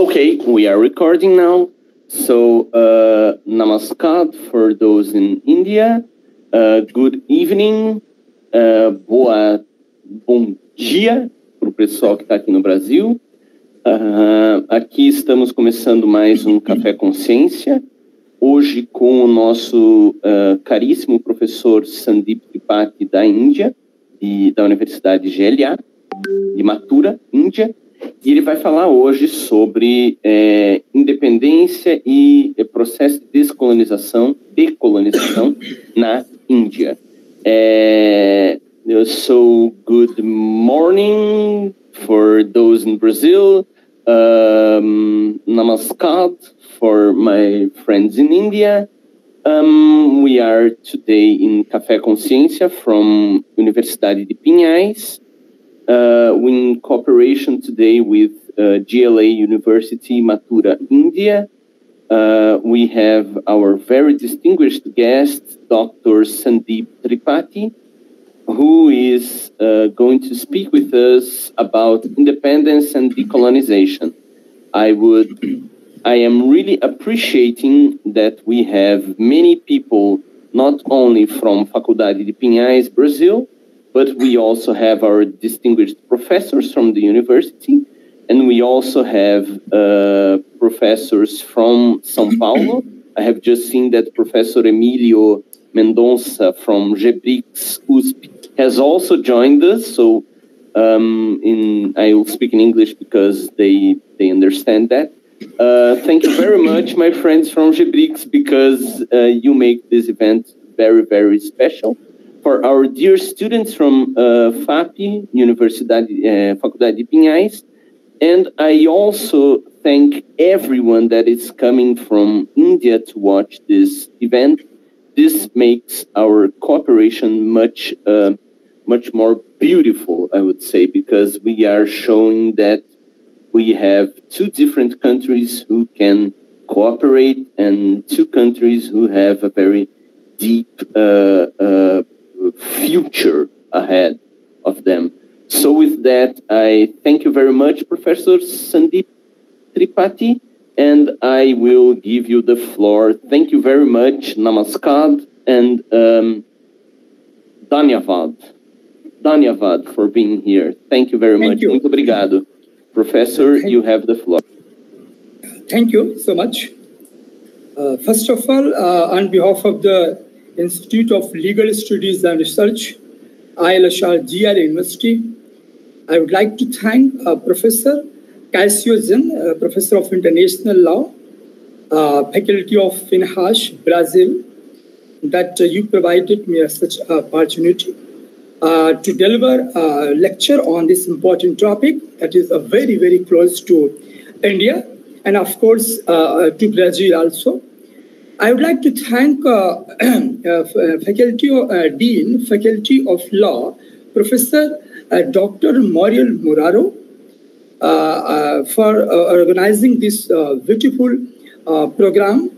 Okay, we are recording now. So, uh, namaskar for those in India. Uh, good evening. Uh, boa, bom dia para o pessoal que está aqui no Brasil. Uh, aqui estamos começando mais um Café Consciência. Hoje com o nosso uh, caríssimo professor Sandeep Tripathi da Índia, e da Universidade GLA, de Mathura, Índia. E ele vai falar hoje sobre é, independência e é, processo de descolonização, decolonização na Índia. É, so, good morning for those in Brazil. Um, namaskar for my friends in India. Um, we are today in Café Consciência from Universidade de Pinhais. Uh, in cooperation today with uh, GLA University Mathura, India. Uh, we have our very distinguished guest, Dr. Sandeep Tripathi, who is uh, going to speak with us about independence and decolonization. I would, I am really appreciating that we have many people, not only from Faculdade de Pinhais, Brazil, but we also have our distinguished professors from the university, and we also have uh, professors from São Paulo. I have just seen that Professor Emilio Mendonça from GEBRICS USP has also joined us. So um, in I will speak in English because they they understand that. Uh, thank you very much, my friends from GEBRICS, because uh, you make this event very very special for our dear students from uh, FAPI, Universidade, uh, Faculdade de Pinhais. And I also thank everyone that is coming from India to watch this event. This makes our cooperation much, uh, much more beautiful, I would say, because we are showing that we have two different countries who can cooperate and two countries who have a very deep uh, uh, future ahead of them. So with that, I thank you very much, Professor Sandeep Tripathi, and I will give you the floor. Thank you very much. Namaskar and um, Danyavad. Danyavad for being here. Thank you very thank much. You. Muito obrigado. Professor, thank you have the floor. Thank you so much. Uh, first of all, uh, on behalf of the Institute of Legal Studies and Research, ILSR GL University. I would like to thank uh, Professor Cassio Zin, uh, Professor of International Law, uh, Faculty of Pinhais, Brazil, that uh, you provided me such an opportunity uh, to deliver a lecture on this important topic that is very, very close to India and, of course, uh, to Brazil also. I would like to thank uh, uh, Uh, uh, faculty uh, Dean, Faculty of Law, Professor uh, Dr. Muriel Muraro, uh, uh, for uh, organizing this beautiful program.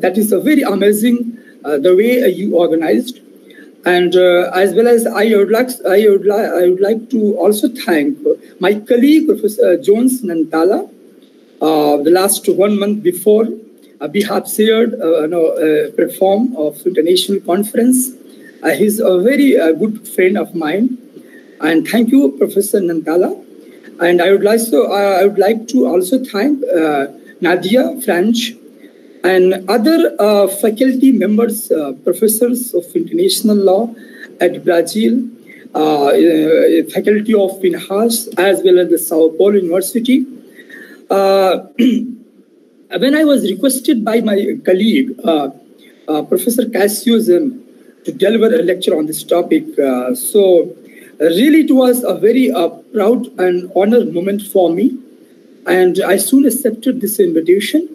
that is a very amazing the way you organized, and as well as I would like I would like I would like to also thank my colleague Professor Jones Nantala. the last one month before uh, have shared uh, you know, a platform of international conference. Uh, he's a very good friend of mine. And thank you, Professor Nantala. And I would like to, I would like to also thank Nadia French and other uh, faculty members, uh, professors of international law at Brazil, uh, faculty of Pinhas, as well as the Sao Paulo University. when I was requested by my colleague, uh, uh, Professor Cassius, um, to deliver a lecture on this topic, uh, so really it was a very uh, proud and honored moment for me. And I soon accepted this invitation.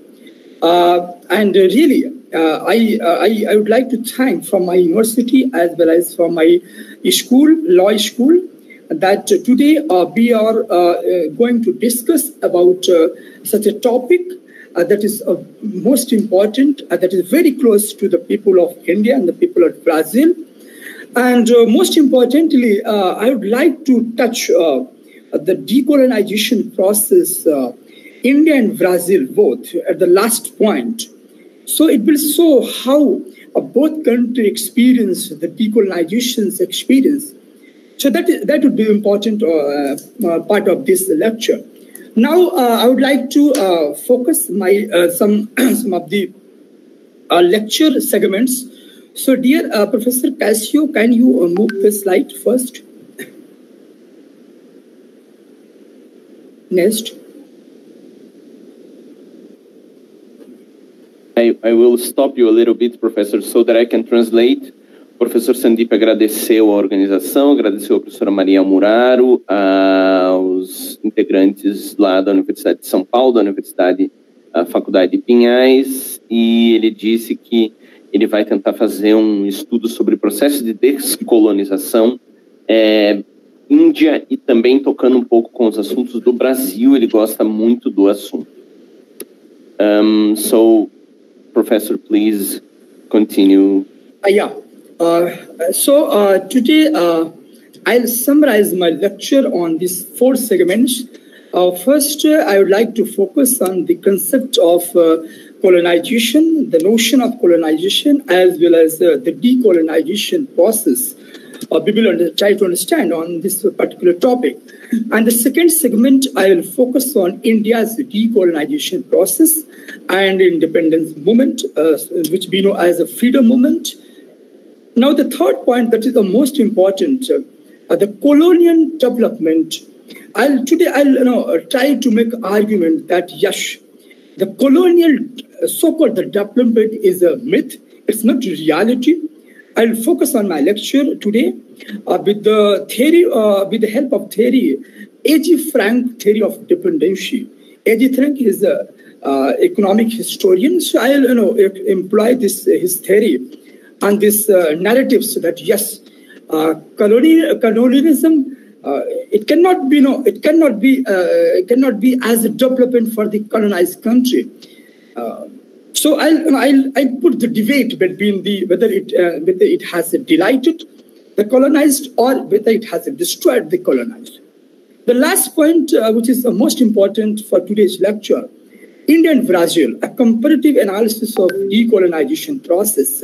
Uh, and really, uh, I, I, I, would like to thank from my university as well as from my school, law school, that today we are going to discuss about such a topic uh, that is uh, most important, uh, that is very close to the people of India and the people of Brazil. And most importantly, I would like to touch the decolonization process India and Brazil both at the last point. So it will show how uh, both countries experience the decolonization's experience. So that, that would be important uh, uh, part of this lecture. Now uh, I would like to uh, focus my uh, some some of the lecture segments. So dear Professor Cassio, can you move the slide first? Next. I, I will stop you a little bit, Professor, so that I can translate. O professor Sandip agradeceu a organização, agradeceu a professora Maria Muraro, aos integrantes lá da Universidade de São Paulo, da Universidade, a Faculdade de Pinhais, e ele disse que ele vai tentar fazer um estudo sobre o processo de descolonização é, Índia e também tocando um pouco com os assuntos do Brasil, ele gosta muito do assunto. Um, so, Professor, please continue. Uh, yeah. Uh, so uh, today uh, I'll summarize my lecture on these four segments. Uh, first, uh, I would like to focus on the concept of colonization, the notion of colonization, as well as the decolonization process uh, we will try to understand on this particular topic. And the second segment, I will focus on India's decolonization process and independence movement, uh, which we know as a freedom movement. Now, the third point that is the most important, uh, the colonial development. I'll today I'll you know, try to make argument that yes, the colonial uh, so-called the development is a myth. It's not reality I'll focus on my lecture today uh, with the theory, uh, with the help of theory, A.G. Frank theory of dependency. A.G. Frank is an uh, economic historian, so I'll you know employ this his theory and this uh, narratives that yes, uh, colonial, colonialism uh, it cannot be no, it cannot be uh, cannot be as a development for the colonized country. Uh, so I'll, I'll, I'll put the debate between the whether it uh, whether it has delighted the colonized or whether it has destroyed the colonized. The last point, which is the most important for today's lecture, India and Brazil, a comparative analysis of decolonization process,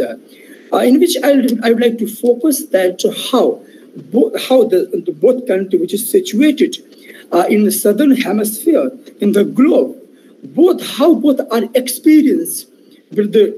in which I'll, I would like to focus that how how the, the both country, which is situated uh, in the southern hemisphere in the globe, both how both are experienced with the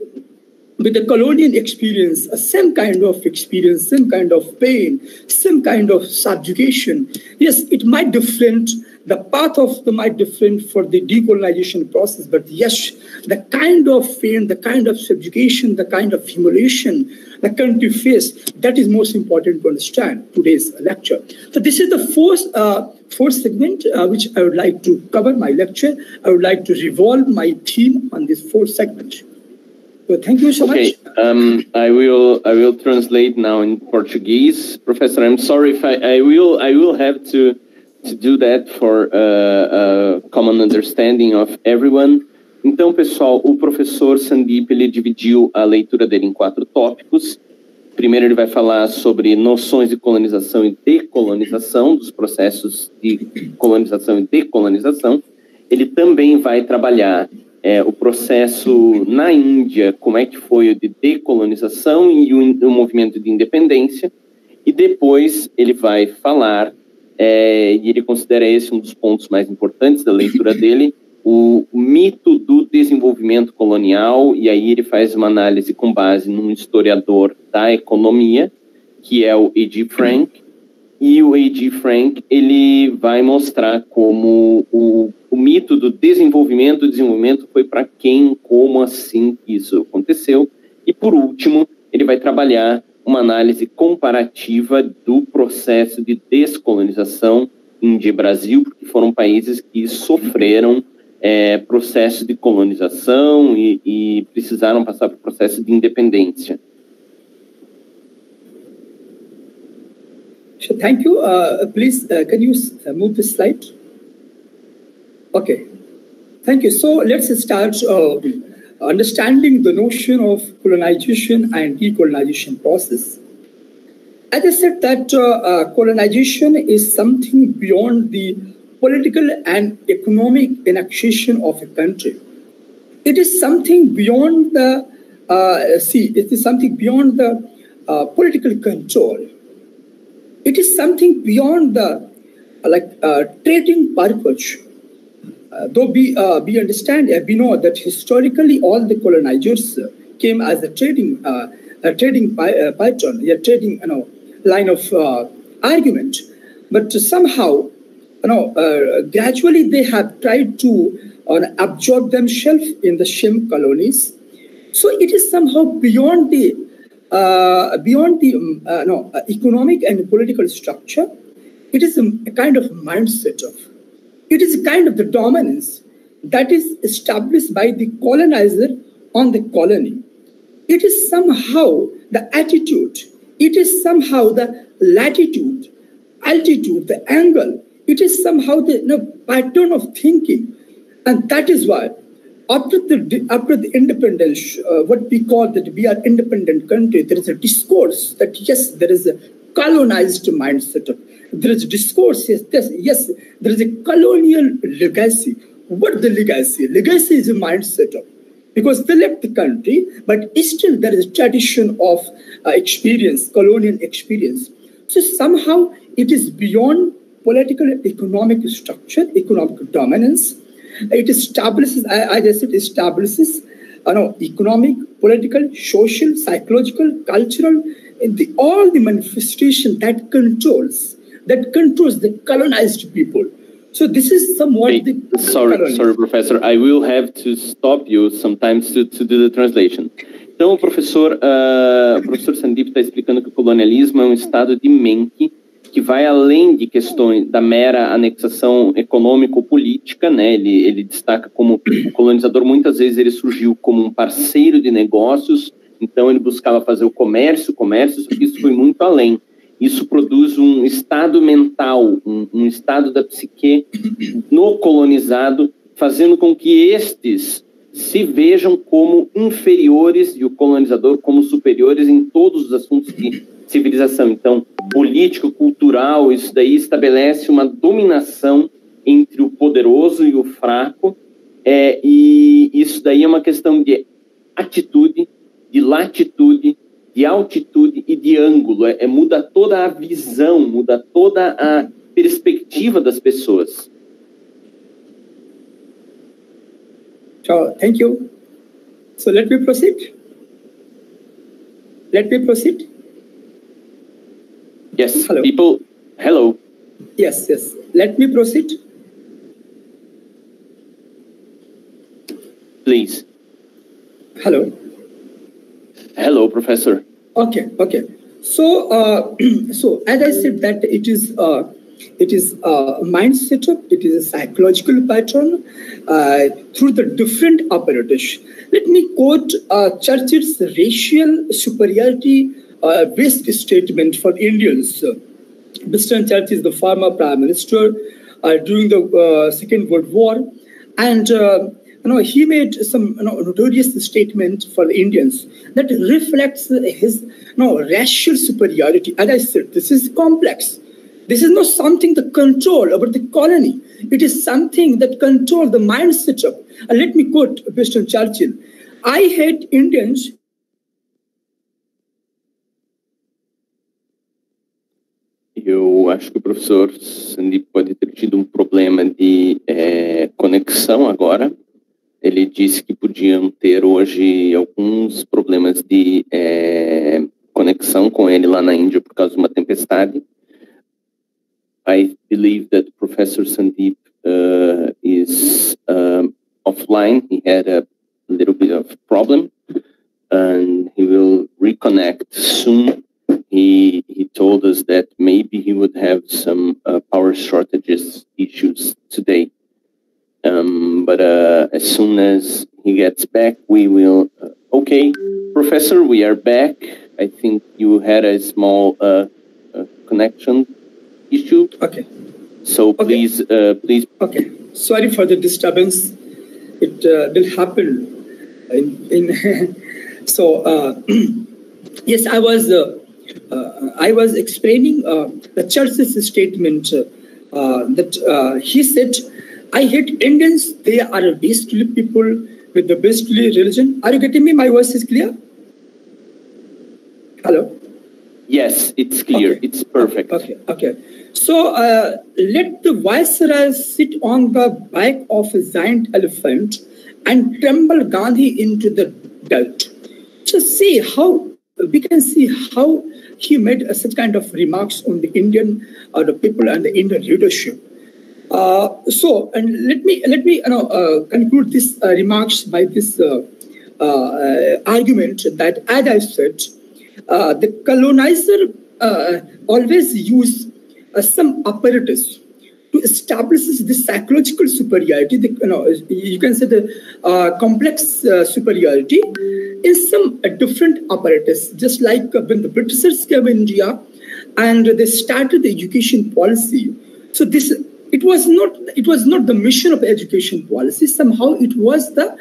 with the colonial experience, a same kind of experience, same kind of pain, same kind of subjugation. Yes, it might different, the path of the might different for the decolonization process, but yes, the kind of pain, the kind of subjugation, the kind of humiliation the country faced, that is most important to understand today's lecture. So this is the fourth, uh, fourth segment uh, which I would like to cover my lecture. I would like to revolve my theme on this fourth segment. So thank you so okay. much. Um, I will I will translate now in Portuguese, Professor. I'm sorry if I, I will I will have to to do that for uh, uh, common understanding of everyone. Então, pessoal, o professor Sandip ele dividiu a leitura dele em quatro tópicos. Primeiro, ele vai falar sobre noções de colonização e decolonização, dos processos de colonização e decolonização. Ele também vai trabalhar é, o processo na Índia, como é que foi o de decolonização e o, o movimento de independência, e depois ele vai falar, é, e ele considera esse um dos pontos mais importantes da leitura dele, o, mito do desenvolvimento colonial, e aí ele faz uma análise com base num historiador da economia, que é o E.G. Frank, e o A.G. Frank ele vai mostrar como o, o mito do desenvolvimento, o desenvolvimento foi para quem, como assim isso aconteceu. E por último, ele vai trabalhar uma análise comparativa do processo de descolonização Índia e Brasil, porque foram países que sofreram é, processo de colonização e, e precisaram passar por processo de independência. Thank you. Uh, please, uh, can you uh, move the slide? Okay. Thank you. So let's start uh, understanding the notion of colonization and decolonization process. As I said that uh, uh, colonization is something beyond the political and economic annexation of a country. It is something beyond the, uh, see, it is something beyond the uh, political control. It is something beyond the, like, uh, trading purpose. Uh, though we, uh, we understand, we know that historically all the colonizers came as a trading, a trading pattern, a trading, you know, line of argument. But somehow, you know, gradually they have tried to or absorb themselves in the Shem colonies. So it is somehow beyond the uh, beyond the um, uh, no, uh, economic and political structure. It is a, kind of mindset of. It is a kind of the dominance that is established by the colonizer on the colony. It is somehow the attitude. It is somehow the latitude, altitude, the angle. It is somehow the you know, pattern of thinking and that is why after the, after the independence, uh, what we call that we are independent country, there is a discourse that yes, there is a colonized mindset. There is a discourse, yes, yes, yes there is a colonial legacy. What the legacy? Legacy is a mindset of because they left the country, but still there is a tradition of uh, experience, colonial experience. So somehow it is beyond political economic structure, economic dominance, it establishes, as I said, it establishes you know, economic, political, social, psychological, cultural, the, all the manifestation that controls, that controls the colonized people. So this is somewhat hey, the sorry, sorry, professor. I will have to stop you sometimes to, to do the translation. Então, o professor, uh, o professor Sandeep está explicando que o colonialismo é um estado de mente que vai além de questões da mera anexação econômico-política, né? Ele, ele destaca como o colonizador muitas vezes ele surgiu como um parceiro de negócios, então ele buscava fazer o comércio, comércio, isso foi muito além. Isso produz um estado mental, um, um estado da psique no colonizado, fazendo com que estes se vejam como inferiores e o colonizador como superiores em todos os assuntos de civilização. Então, político, cultural, isso daí estabelece uma dominação entre o poderoso e o fraco, é, e isso daí é uma questão de atitude, de latitude, de altitude e de ângulo. É, é muda toda a visão, muda toda a perspectiva das pessoas. So, thank you. So let me proceed. Let me proceed. Yes, hello. people, hello. Yes, yes. Let me proceed. Please. Hello. Hello, Professor. Okay, okay. So, uh, so as I said that it is uh, it is a mind setup, it is a psychological pattern uh, through the different apparatus. Let me quote uh, Churchill's racial superiority uh, best statement for Indians. Winston Churchill is the former prime minister uh, during the uh, Second World War, and uh, you know he made some you know, notorious statement for Indians that reflects his you know, racial superiority. As I said, this is complex. This is not something to control over the colony. It is something that controls the mindset of. And let me quote Winston Churchill. I hate Indians Eu acho que o professor Sandy pode ter tido um problema de é, conexão agora. Ele disse que podiam ter hoje alguns problemas de é, conexão com ele lá na Índia por causa de uma tempestade. I believe that Professor Sandeep uh, is um, offline. He had a little bit of problem, and he will reconnect soon. He he told us that maybe he would have some uh, power shortages issues today. Um, but uh, as soon as he gets back, we will. Uh, okay, Professor, we are back. I think you had a small uh, uh, connection issue. Okay. So okay. please, uh, please. Okay. Sorry for the disturbance. It will happen. In, in so yes, I was uh, I was explaining uh, the church's statement uh, uh, that uh, he said, I hate Indians, they are a beastly people with the beastly religion. Are you getting me? My voice is clear? Hello? Yes, it's clear. Okay. It's perfect. Okay, okay. So uh, let the viceroy sit on the back of a giant elephant and tremble Gandhi into the dirt. So see how we can see how he made such kind of remarks on the Indian uh, the people and the Indian leadership. Uh, so, and let me let me you know, uh, conclude these uh, remarks by this uh, argument that, as I said, the colonizer always use some apparatus to establish this psychological superiority, the, you, know, you can say the uh, complex uh, superiority in some uh, different apparatus. Just like when the Britishers came in India and they started the education policy. So this it was not it was not the mission of education policy. Somehow it was the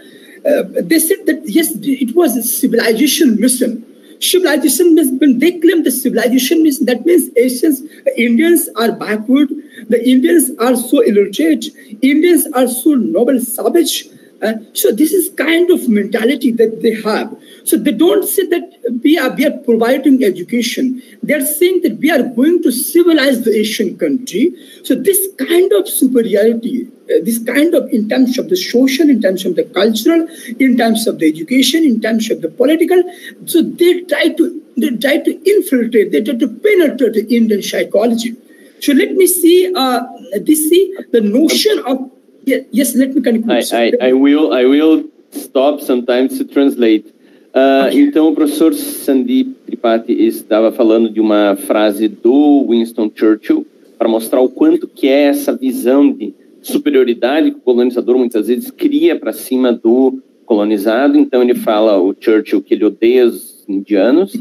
uh, they said that yes, it was a civilization mission civilization means when they claim the civilization means that means Asians, Indians are backward, the Indians are so illiterate, Indians are so noble savage. Uh, so this is kind of mentality that they have. So they don't say that we are, we are providing education. They're saying that we are going to civilize the Asian country. So this kind of superiority this kind of in terms of the social, in terms of the cultural, in terms of the education, in terms of the political. So they try to they try to infiltrate, they try to penetrate the Indian psychology. So let me see uh, this see the notion of yes, let me conclude. I, I, I will I will stop sometimes to translate. Uh. Então, o professor Sandeep Tripathi estava falando de uma frase do Winston Churchill para mostrar o quanto que é essa visão de superioridade que o colonizador muitas vezes cria para cima do colonizado. Então ele fala, o Churchill, que ele odeia os indianos,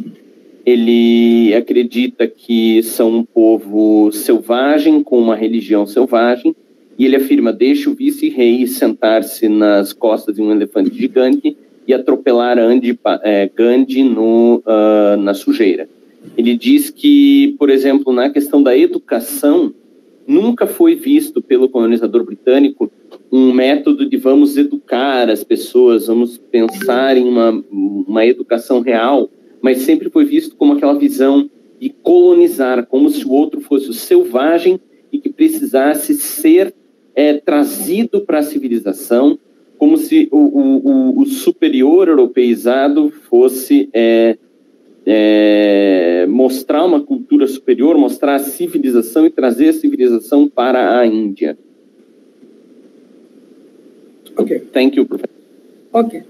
ele acredita que são um povo selvagem, com uma religião selvagem, e ele afirma: deixe o vice-rei sentar-se nas costas de um elefante gigante e atropelar Andy, é, Gandhi no, uh, na sujeira. Ele diz que, por exemplo, na questão da educação, nunca foi visto pelo colonizador britânico um método de vamos educar as pessoas, vamos pensar em uma, uma educação real, mas sempre foi visto como aquela visão de colonizar, como se o outro fosse o selvagem e que precisasse ser é, trazido para a civilização, como se o, o, o superior europeizado fosse é, é, mostrar uma cultura superior, mostrar a civilização e trazer a civilização para a Índia. Okay. Thank you, Professor. Okay.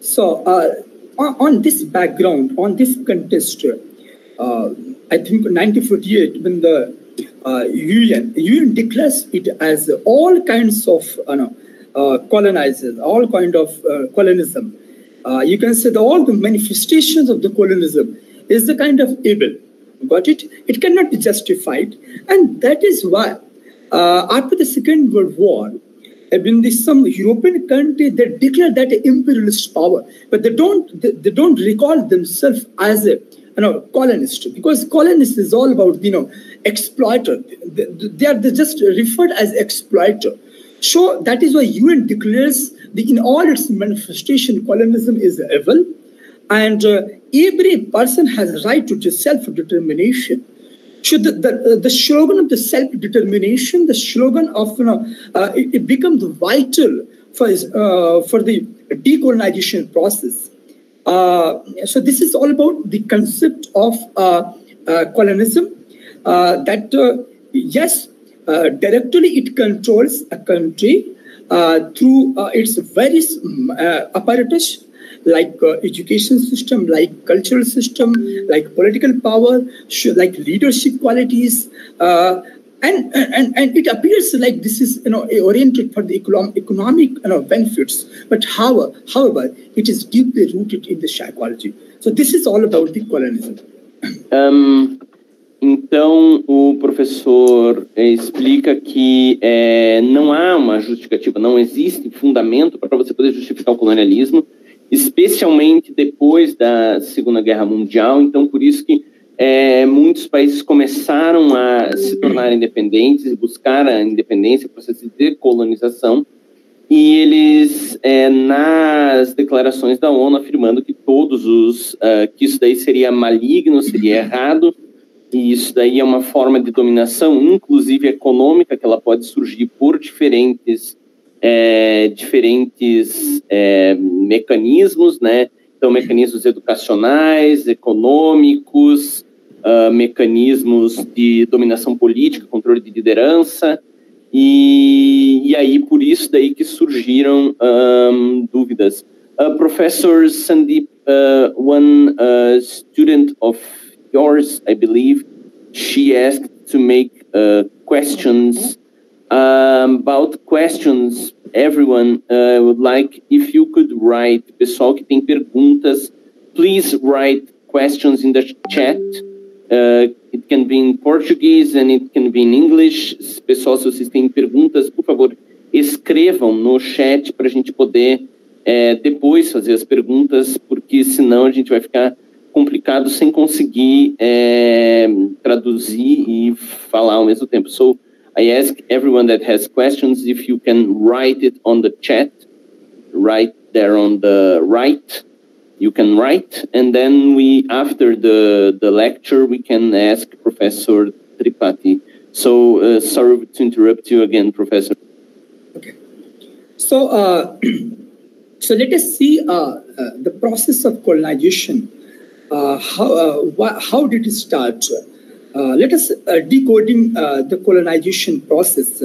So, uh, on, this background, on this context, uh, I think 1948, when the uh, UN, UN declares it as all kinds of uh, no, uh, colonizers, all kind of uh, colonism, uh, you can say that all the manifestations of the colonialism is the kind of evil. Got it? It cannot be justified. And that is why, uh, after the Second World War, when some European country they declare that imperialist power, but they don't they, they don't recall themselves as a you know colonist because colonist is all about you know exploiter. They, they are just referred as exploiter. So that is why UN declares the, in all its manifestation, colonialism is evil, and uh, every person has a right to self-determination. Should the, the, uh, the, slogan of the self-determination, the slogan of you know, uh, it, it becomes vital for uh, for the decolonization process. Uh, so this is all about the concept of uh, colonialism. that yes, directly it controls a country through uh, its various mm, uh, apparatus like uh, education system, like cultural system, like political power, like leadership qualities, uh, and, and and it appears like this is you know oriented for the economic you know benefits. But however, however, it is deeply rooted in the psychology. So this is all about the colonialism. Um, Então, o professor é, explica que é, não há uma justificativa, não existe fundamento para você poder justificar o colonialismo, especialmente depois da Segunda Guerra Mundial. Então, por isso que é, muitos países começaram a se tornar independentes buscar a independência, o processo de decolonização, e eles, é, nas declarações da ONU, afirmando que todos os, uh, que isso daí seria maligno, seria errado, e isso daí é uma forma de dominação, inclusive econômica, que ela pode surgir por diferentes, é, diferentes é, mecanismos, né? Então, mecanismos educacionais, econômicos, uh, mecanismos de dominação política, controle de liderança, e, e aí por isso daí que surgiram um, dúvidas. Uh, Professor Sandeep, uh, one uh, student of yours, I believe, she asked to make uh, questions um, about questions. Everyone uh, would like if you could write, pessoal que tem perguntas, please write questions in the chat. Uh, it can be in Portuguese and it can be in English. Pessoal, se vocês têm perguntas, por favor, escrevam no chat para a gente poder é, depois fazer as perguntas, porque senão a gente vai ficar complicado sem conseguir é, traduzir e falar ao mesmo tempo. So, I ask everyone that has questions if you can write it on the chat, right there on the right. you can write, and then we, after the, the lecture, we can ask Professor Tripathi. So uh, sorry to interrupt you again, Professor. Okay. So, uh, so let us see uh, uh the process of colonization. Uh, how, uh, how did it start? let us decoding the colonization process.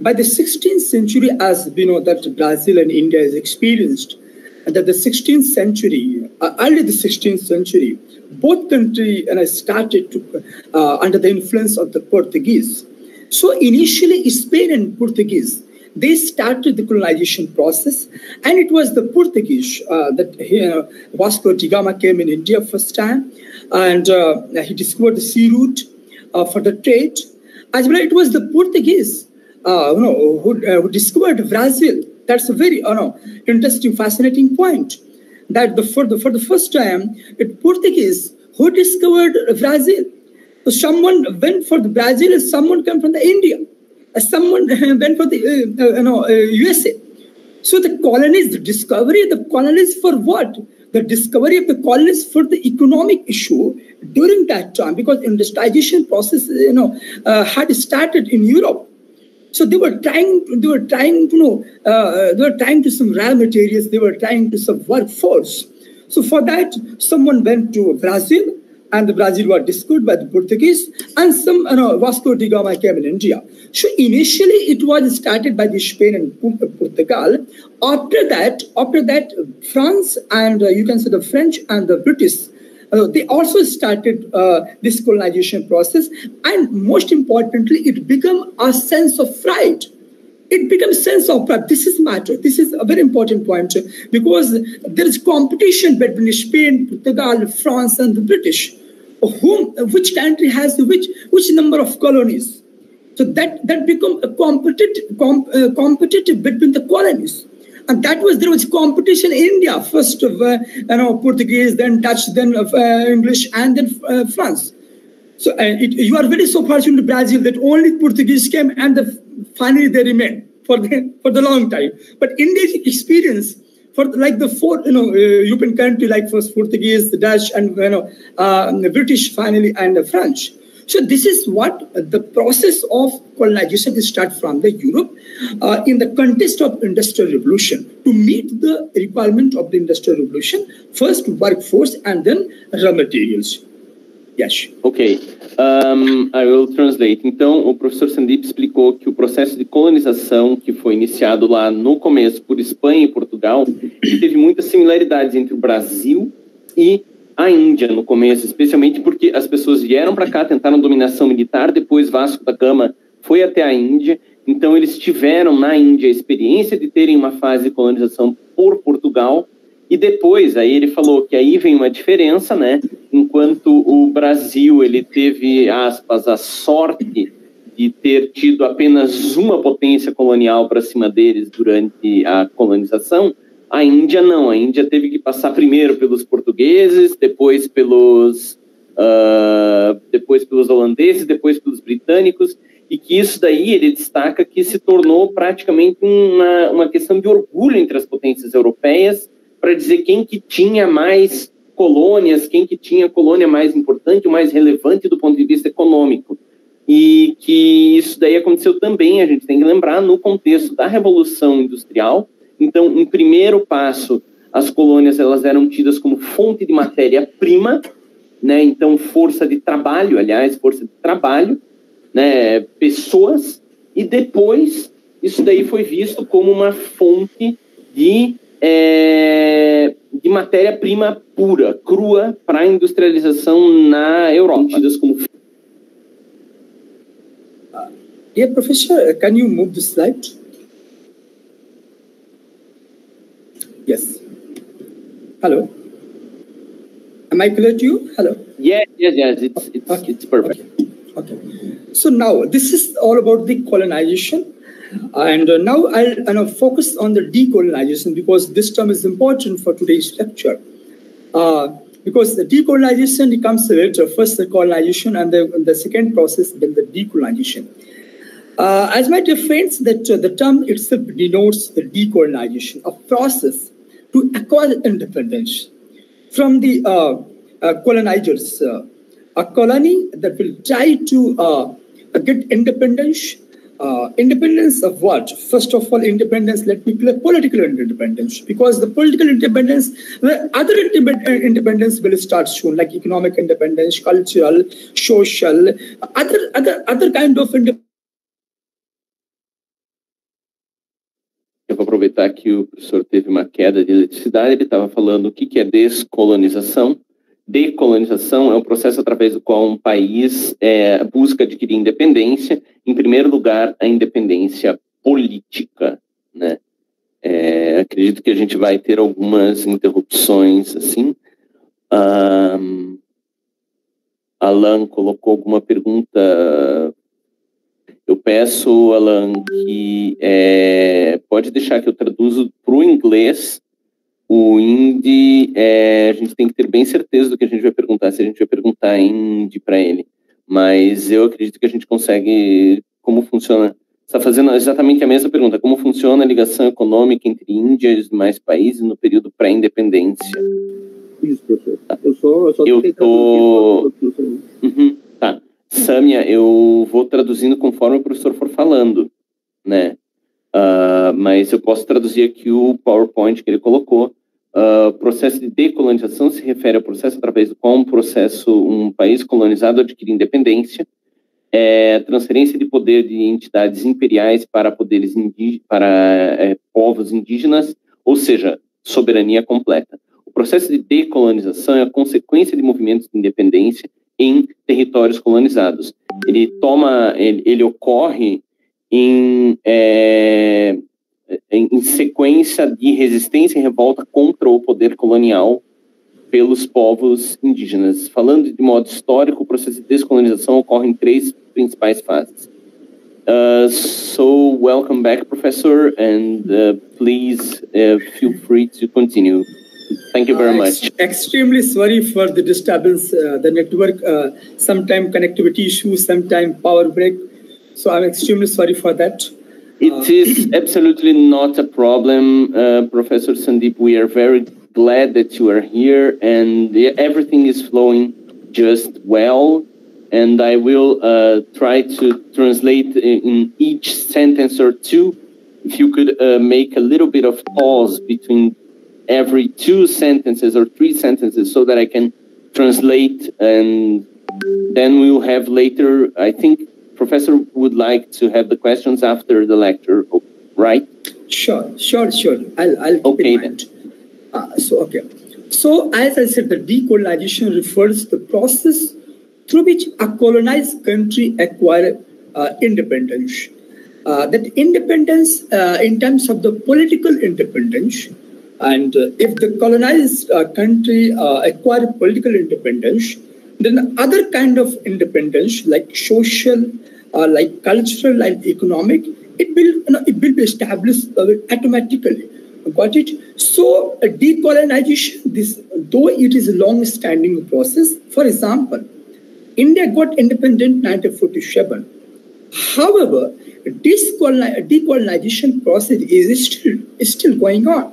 by the 16th century, as we know that Brazil and India has experienced, and that the 16th century, uh, early the 16th century, both countries uh, started to uh, under the influence of the Portuguese. So initially, Spain and Portuguese they started the colonization process, and it was the Portuguese uh, that uh, Vasco da Gama came in India first time, and uh, he discovered the sea route uh, for the trade. As well, it was the Portuguese uh, you know, who, who discovered Brazil that's a very you know, interesting, fascinating point. That the, for, the, for the first time, it Portuguese who discovered Brazil. So someone went for the Brazil, someone came from the India, someone went for the uh, uh, you know, uh, USA. So the colonies, the discovery the colonies for what? The discovery of the colonies for the economic issue during that time, because industrialization process, you know, uh, had started in Europe. So they were trying, they were trying to know, uh, they were trying to some raw materials, they were trying to some workforce. So for that, someone went to Brazil, and the Brazil were discovered by the Portuguese, and some you know, Vasco da Gama came in India. So initially, it was started by the Spain and Portugal. After that, after that, France and uh, you can say the French and the British uh, they also started uh, this colonization process. And most importantly, it became a sense of pride. It becomes sense of pride. This is matter. This is a very important point because there is competition between Spain, Portugal, France, and the British. Whom, which country has which, which number of colonies? So that, that become a competitive, com, uh, competitive between the colonies. And that was there was competition in India first of uh, you know Portuguese, then Dutch, then uh, English, and then uh, France. So uh, it, you are very so fortunate Brazil that only Portuguese came and the, finally they remained for the, for the long time. But India's experience for like the four you know uh, European country like first Portuguese, Dutch, and you know uh, British finally and the French. So this is what the process of colonization start from the Europe uh, in the context of industrial revolution to meet the requirement of the industrial revolution, first workforce and then raw materials. Yes. Ok. Um, I will translate. Então, o professor Sandip explicou que o processo de colonização que foi iniciado lá no começo por Espanha e Portugal teve muitas similaridades entre o Brasil e a Índia no começo, especialmente porque as pessoas vieram para cá, tentaram dominação militar, depois Vasco da Gama foi até a Índia, então eles tiveram na Índia a experiência de terem uma fase de colonização por Portugal, e depois, aí ele falou que aí vem uma diferença, né? Enquanto o Brasil ele teve aspas a sorte de ter tido apenas uma potência colonial para cima deles durante a colonização, a Índia não, a Índia teve que passar primeiro pelos portugueses, depois pelos uh, depois pelos holandeses, depois pelos britânicos, e que isso daí ele destaca que se tornou praticamente uma, uma questão de orgulho entre as potências europeias para dizer quem que tinha mais colônias, quem que tinha colônia mais importante, mais relevante do ponto de vista econômico. E que isso daí aconteceu também, a gente tem que lembrar, no contexto da Revolução Industrial. Então, em primeiro passo, as colônias elas eram tidas como fonte de matéria-prima, né? Então, força de trabalho, aliás, força de trabalho, né, pessoas, e depois isso daí foi visto como uma fonte de, é, de matéria-prima pura, crua, para industrialização na Europa. Como Yeah, Professor, can you move the slide? Yes. Hello. Am I clear to you? Hello. Yes, yes, yes. It's it's, okay. it's perfect. Okay. Okay. So now this is all about the colonization. And uh, now I'll, focus on the decolonization because this term is important for today's lecture. Uh, because the decolonization comes later, first the colonization and the, the second process, then the decolonization. Uh, as my dear friends, that uh, the term itself denotes the decolonization, a process to acquire independence from the uh, uh colonizers a colony that will try to uh, get independence. Uh, independence of what? First of all, independence, let me clear political independence, because the political independence, the other independence will start soon, like economic independence, cultural, social, other, other, other kind of independence. Eu vou aproveitar que o professor teve uma queda de eletricidade, ele estava falando o que, que é descolonização, Decolonização é um processo através do qual um país é, busca adquirir independência, em primeiro lugar, a independência política. Né? É, acredito que a gente vai ter algumas interrupções assim. Um, Alan colocou alguma pergunta. Eu peço, Alan, que é, pode deixar que eu traduzo para o inglês o Indy, é, a gente tem que ter bem certeza do que a gente vai perguntar, se a gente vai perguntar Indy para ele. Mas eu acredito que a gente consegue, como funciona, está fazendo exatamente a mesma pergunta, como funciona a ligação econômica entre Índia e os demais países no período pré-independência? Isso, professor. Tá. Eu só, eu só eu tô... Uhum, tá. Sâmia, eu vou traduzindo conforme o professor for falando, né? Uh, mas eu posso traduzir aqui o PowerPoint que ele colocou, Uh, processo de decolonização se refere ao processo através do qual um processo, um país colonizado adquire independência, é, transferência de poder de entidades imperiais para poderes para é, povos indígenas, ou seja, soberania completa. O processo de decolonização é a consequência de movimentos de independência em territórios colonizados. Ele toma, ele, ele ocorre em é, em sequência de resistência e revolta contra o poder colonial pelos povos indígenas. Falando de modo histórico, o processo de descolonização ocorre em três principais fases. Uh, so, welcome back, Professor, and uh, please uh, feel free to continue. Thank you very uh, much. extremely sorry for the disturbance, uh, the network, uh, sometime connectivity issues, sometime power break. So I'm extremely sorry for that. It is absolutely not a problem, uh, Professor Sandeep. We are very glad that you are here and everything is flowing just well. And I will uh, try to translate in each sentence or two. If you could uh, make a little bit of pause between every two sentences or three sentences so that I can translate and then we'll have later, I think professor would like to have the questions after the lecture, right? Sure, sure, sure. I'll, I'll keep okay, in mind. Uh, so, okay. So, as I said, the decolonization refers to the process through which a colonized country acquire uh, independence. Uh, that independence, uh, in terms of the political independence, and uh, if the colonized uh, country acquire political independence, then other kind of independence like social, uh, like cultural and economic, it will, you know, it will be established uh, automatically. Got it? So decolonization, this though it is a long-standing process. For example, India got independent 1947. However, decolonization process is still is still going on.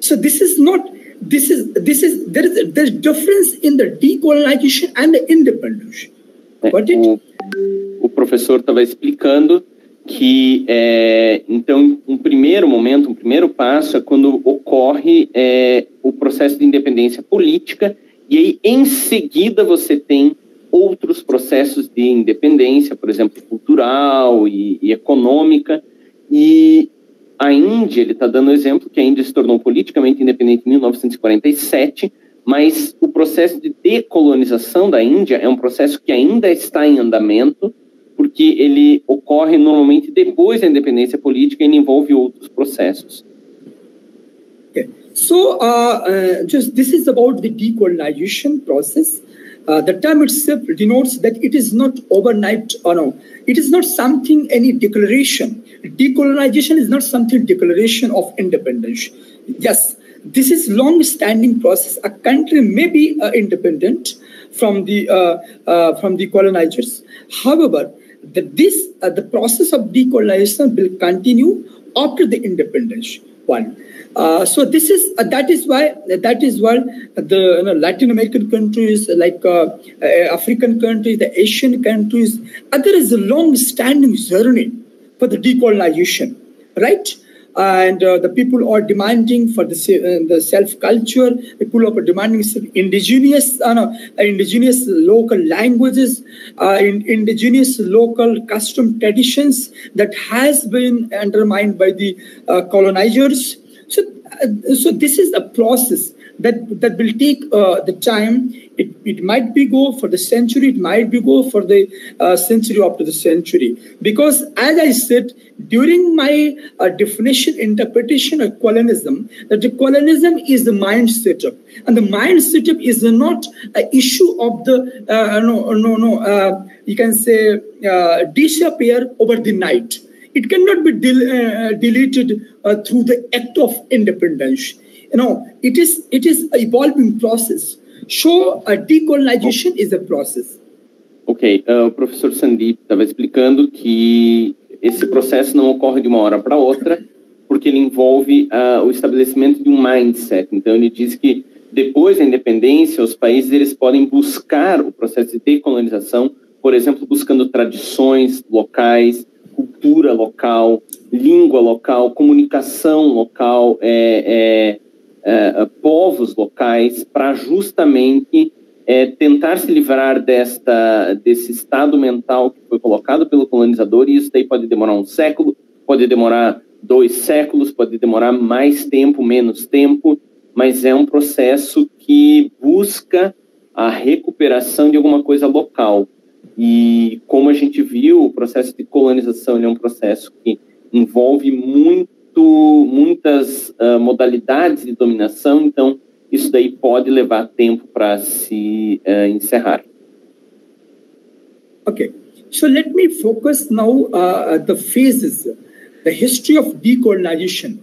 So this is not this is this is there is there's difference in the decolonization and the independence. Got it? O, o professor estava explicando que é, então um primeiro momento, um primeiro passo é quando ocorre é, o processo de independência política e aí em seguida você tem outros processos de independência, por exemplo, cultural e, e econômica e a Índia, ele está dando exemplo que a Índia se tornou politicamente independente em 1947, mas o processo de decolonização da Índia é um processo que ainda está em andamento, porque ele ocorre normalmente depois da independência política e envolve outros processos. Okay. So, uh, uh, just this is about the decolonization process. Uh, the term itself denotes that it is not overnight or no, it is not something any declaration. Decolonization is not something declaration of independence. Yes, this is long-standing process. A country may be uh, independent from the uh, uh from the colonizers. However, the, this uh, the process of decolonization will continue after the independence. One. Uh, so this is uh, that is why that is why the you know, Latin American countries like uh, uh African countries, the Asian countries, uh, there is a long-standing journey for the decolonization, right? and uh, the people are demanding for the, the self culture. People are demanding indigenous, no, indigenous local languages, in, indigenous local custom traditions that has been undermined by the colonizers. So, uh, so this is a process that that will take uh, the time. It, it might be go for the century. It might be go for the uh, century after the century. Because as I said during my uh, definition interpretation of colonialism, that the colonism is the mind setup, and the mind setup is not an issue of the uh, no no no. Uh, you can say disappear over the night. It cannot be del- deleted through the act of independence you know, it is it is an evolving process. So a decolonization is a process. Ok, uh, o professor Sandeep estava explicando que esse processo não ocorre de uma hora para outra, porque ele envolve uh, o estabelecimento de um mindset. Então ele diz que depois da independência, os países eles podem buscar o processo de decolonização, por exemplo, buscando tradições locais, cultura local, língua local, comunicação local, é, é, uh, povos locais para justamente é, tentar se livrar desta, desse estado mental que foi colocado pelo colonizador, e isso daí pode demorar um século, pode demorar dois séculos, pode demorar mais tempo, menos tempo, mas é um processo que busca a recuperação de alguma coisa local. E como a gente viu, o processo de colonização é um processo que envolve muito muitas uh, modalidades de dominação, então isso daí pode levar tempo para se uh, encerrar. Okay, so let me focus now uh, the phases, the history of decolonization.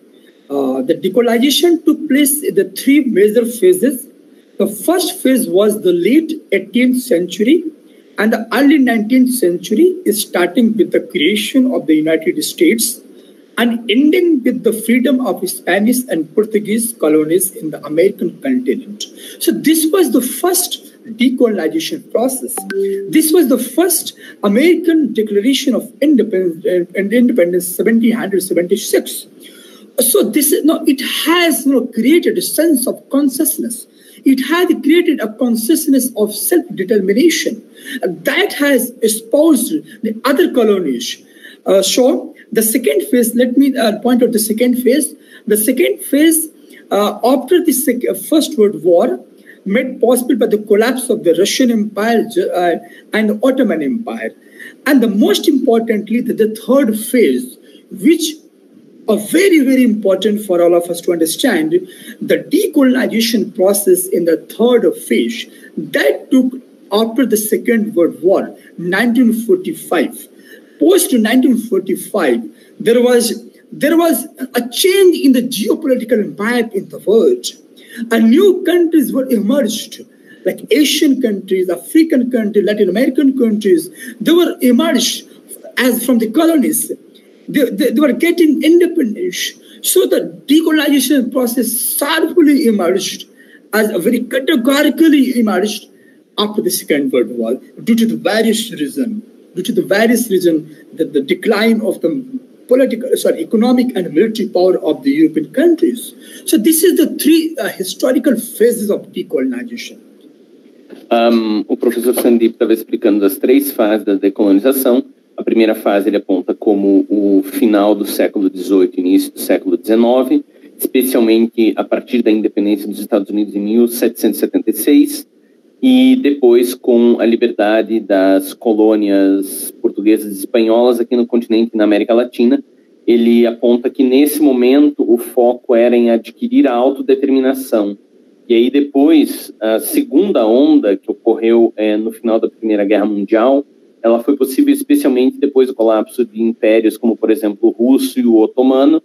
Uh, the decolonization took place in the three major phases. The first phase was the late 18th century and the early 19th century, is starting with the creation of the United States and ending with the freedom of Spanish and Portuguese colonies in the American continent. So this was the first decolonization process. This was the first American Declaration of Independence, Independence 1776. So this is no, it has you know, created a sense of consciousness. It has created a consciousness of self-determination that has espoused the other colonies. Uh, so the second phase, let me uh, point out the second phase. The second phase, uh, after the uh, First World War, made possible by the collapse of the Russian Empire uh, and the Ottoman Empire. And the most importantly, the, the third phase, which are very, very important for all of us to understand, the decolonization process in the third phase that took after the Second World War, 1945 post 1945, there was there was a change in the geopolitical map in the world. And new countries were emerged, like Asian countries, African countries, Latin American countries. They were emerged as from the colonies. They, they, they were getting independence. So the decolonization process sharply emerged as a very categorically emerged after the Second World War due to the various reasons. Due to the various reasons that the decline of the political, sorry, economic and military power of the European countries. So this is the three uh, historical phases of decolonization. Um, o professor Sandeep estava explicando as três fases da decolonização. A primeira fase ele aponta como o final do século XVIII, início do século XIX, especialmente a partir da independência dos Estados Unidos em 1776 e depois com a liberdade das colônias portuguesas e espanholas aqui no continente na América Latina. Ele aponta que nesse momento o foco era em adquirir a autodeterminação. E aí depois, a segunda onda que ocorreu é, no final da Primeira Guerra Mundial, ela foi possível especialmente depois do colapso de impérios como, por exemplo, o russo e o otomano.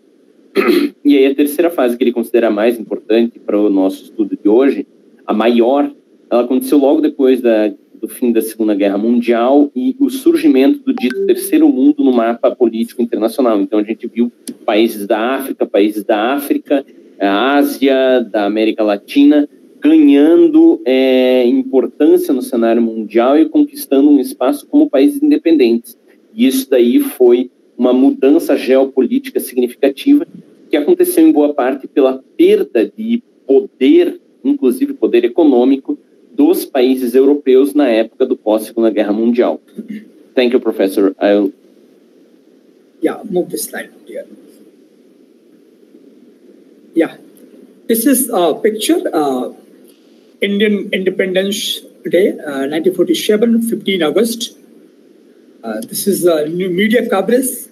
E aí a terceira fase que ele considera mais importante para o nosso estudo de hoje, a maior ela aconteceu logo depois da, do fim da Segunda Guerra Mundial e o surgimento do dito terceiro mundo no mapa político internacional. Então a gente viu países da África, países da África, a Ásia, da América Latina ganhando é, importância no cenário mundial e conquistando um espaço como países independentes. E isso daí foi uma mudança geopolítica significativa que aconteceu em boa parte pela perda de poder, inclusive poder econômico, dos países europeus na época do pós-Segunda Guerra Mundial. Thank you, Professor. I'll... Yeah, move the slide here. Yeah, this is a picture, uh, Indian Independence Day, uh, 1947, 15 August. Uh, this is a new media coverage,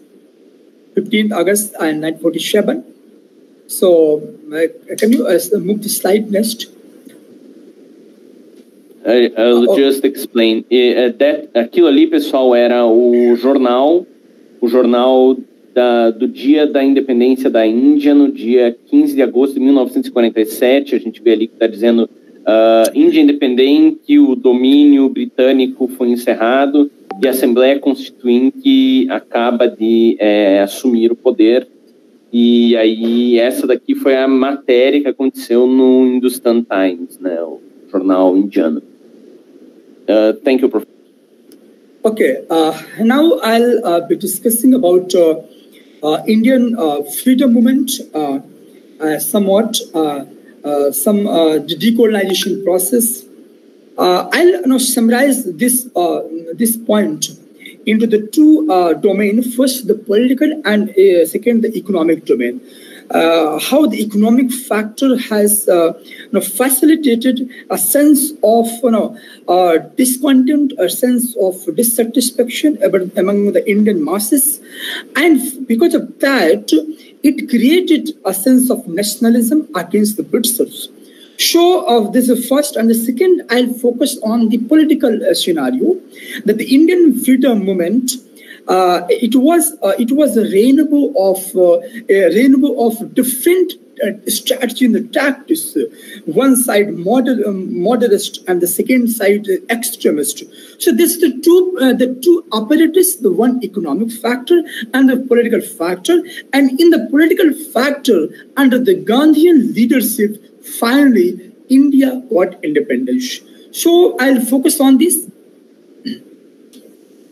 15th August and 1947. So, uh, can you uh, move the slide next? I'll oh. just explain. That, aquilo ali, pessoal, era o jornal, o jornal da, do dia da independência da Índia, no dia 15 de agosto de 1947. A gente vê ali que está dizendo uh, Índia independente, o domínio britânico foi encerrado e a Assembleia Constituinte acaba de é, assumir o poder. E aí, essa daqui foi a matéria que aconteceu no Hindustan Times, né, o jornal indiano. Uh, thank you, Professor. Okay, uh, now I'll uh, be discussing about uh, uh, Indian uh, freedom movement, somewhat some decolonization process. I'll now summarize this this point into the two domains. First, the political, and second, the economic domain uh, how the economic factor has uh, you know, facilitated a sense of you know, uh, discontent, a sense of dissatisfaction among the Indian masses. And because of that, it created a sense of nationalism against the Britishers. So, of this first and the second, I'll focus on the political uh, scenario that the Indian freedom movement uh, it was uh, it was a rainbow of uh, a rainbow of different uh, strategy and the tactics. One side moder- um, moderate and the second side extremist. So this is the two uh, the two apparatus, the one economic factor and the political factor. And in the political factor, under the Gandhian leadership, finally India got independence. So I'll focus on this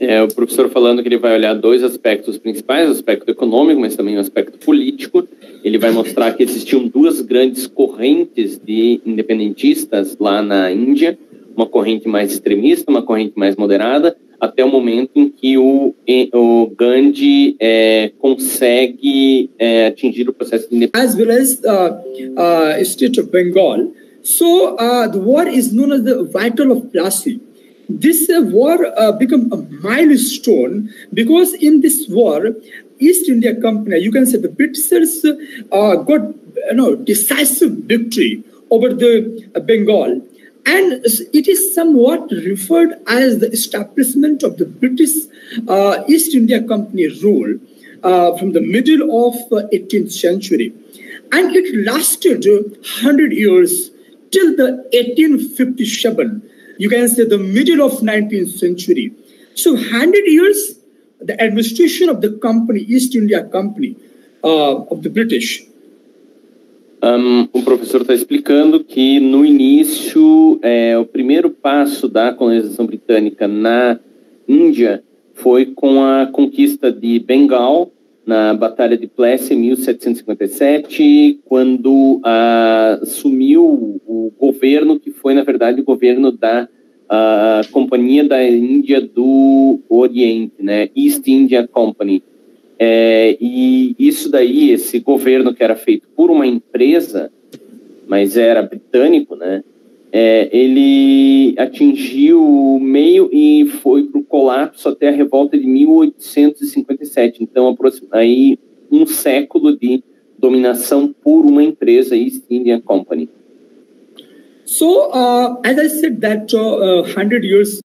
É, o professor falando que ele vai olhar dois aspectos principais, o aspecto econômico, mas também o aspecto político. Ele vai mostrar que existiam duas grandes correntes de independentistas lá na Índia, uma corrente mais extremista, uma corrente mais moderada, até o momento em que o, o Gandhi é, consegue é, atingir o processo de independência. As well as uh, uh, state of Bengal. So uh, the war is known as the Vital of Plassey. This uh, war uh, become a milestone because in this war, East India Company, you can say the Britishers uh, got you know decisive victory over the uh, Bengal, and it is somewhat referred as the establishment of the British uh, East India Company rule. uh, from the middle of 18th uh, century. And it lasted 100 years till the 1857. You can say the middle of 19th century. So 100 years, the administration of the company, East India Company, uh, of the British, Um, o professor está explicando que no início, é, o primeiro passo da colonização britânica na Índia foi com a conquista de Bengal, na Batalha de Plessy, em 1757, quando ah, assumiu o governo, que foi, na verdade, o governo da a Companhia da Índia do Oriente, né? East India Company. É, e isso daí, esse governo que era feito por uma empresa, mas era britânico, né? É, ele atingiu o meio e foi para o colapso até a revolta de 1857. Então, aí um século de dominação por uma empresa, East India Company. So, uh, as I said, that uh, 100 years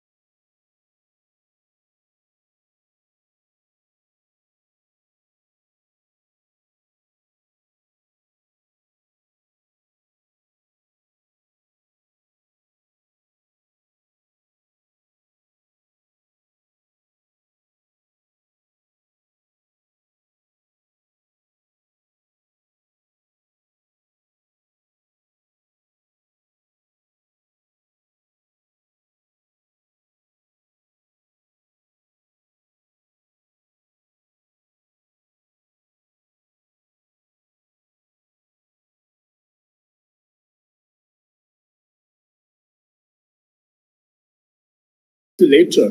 later.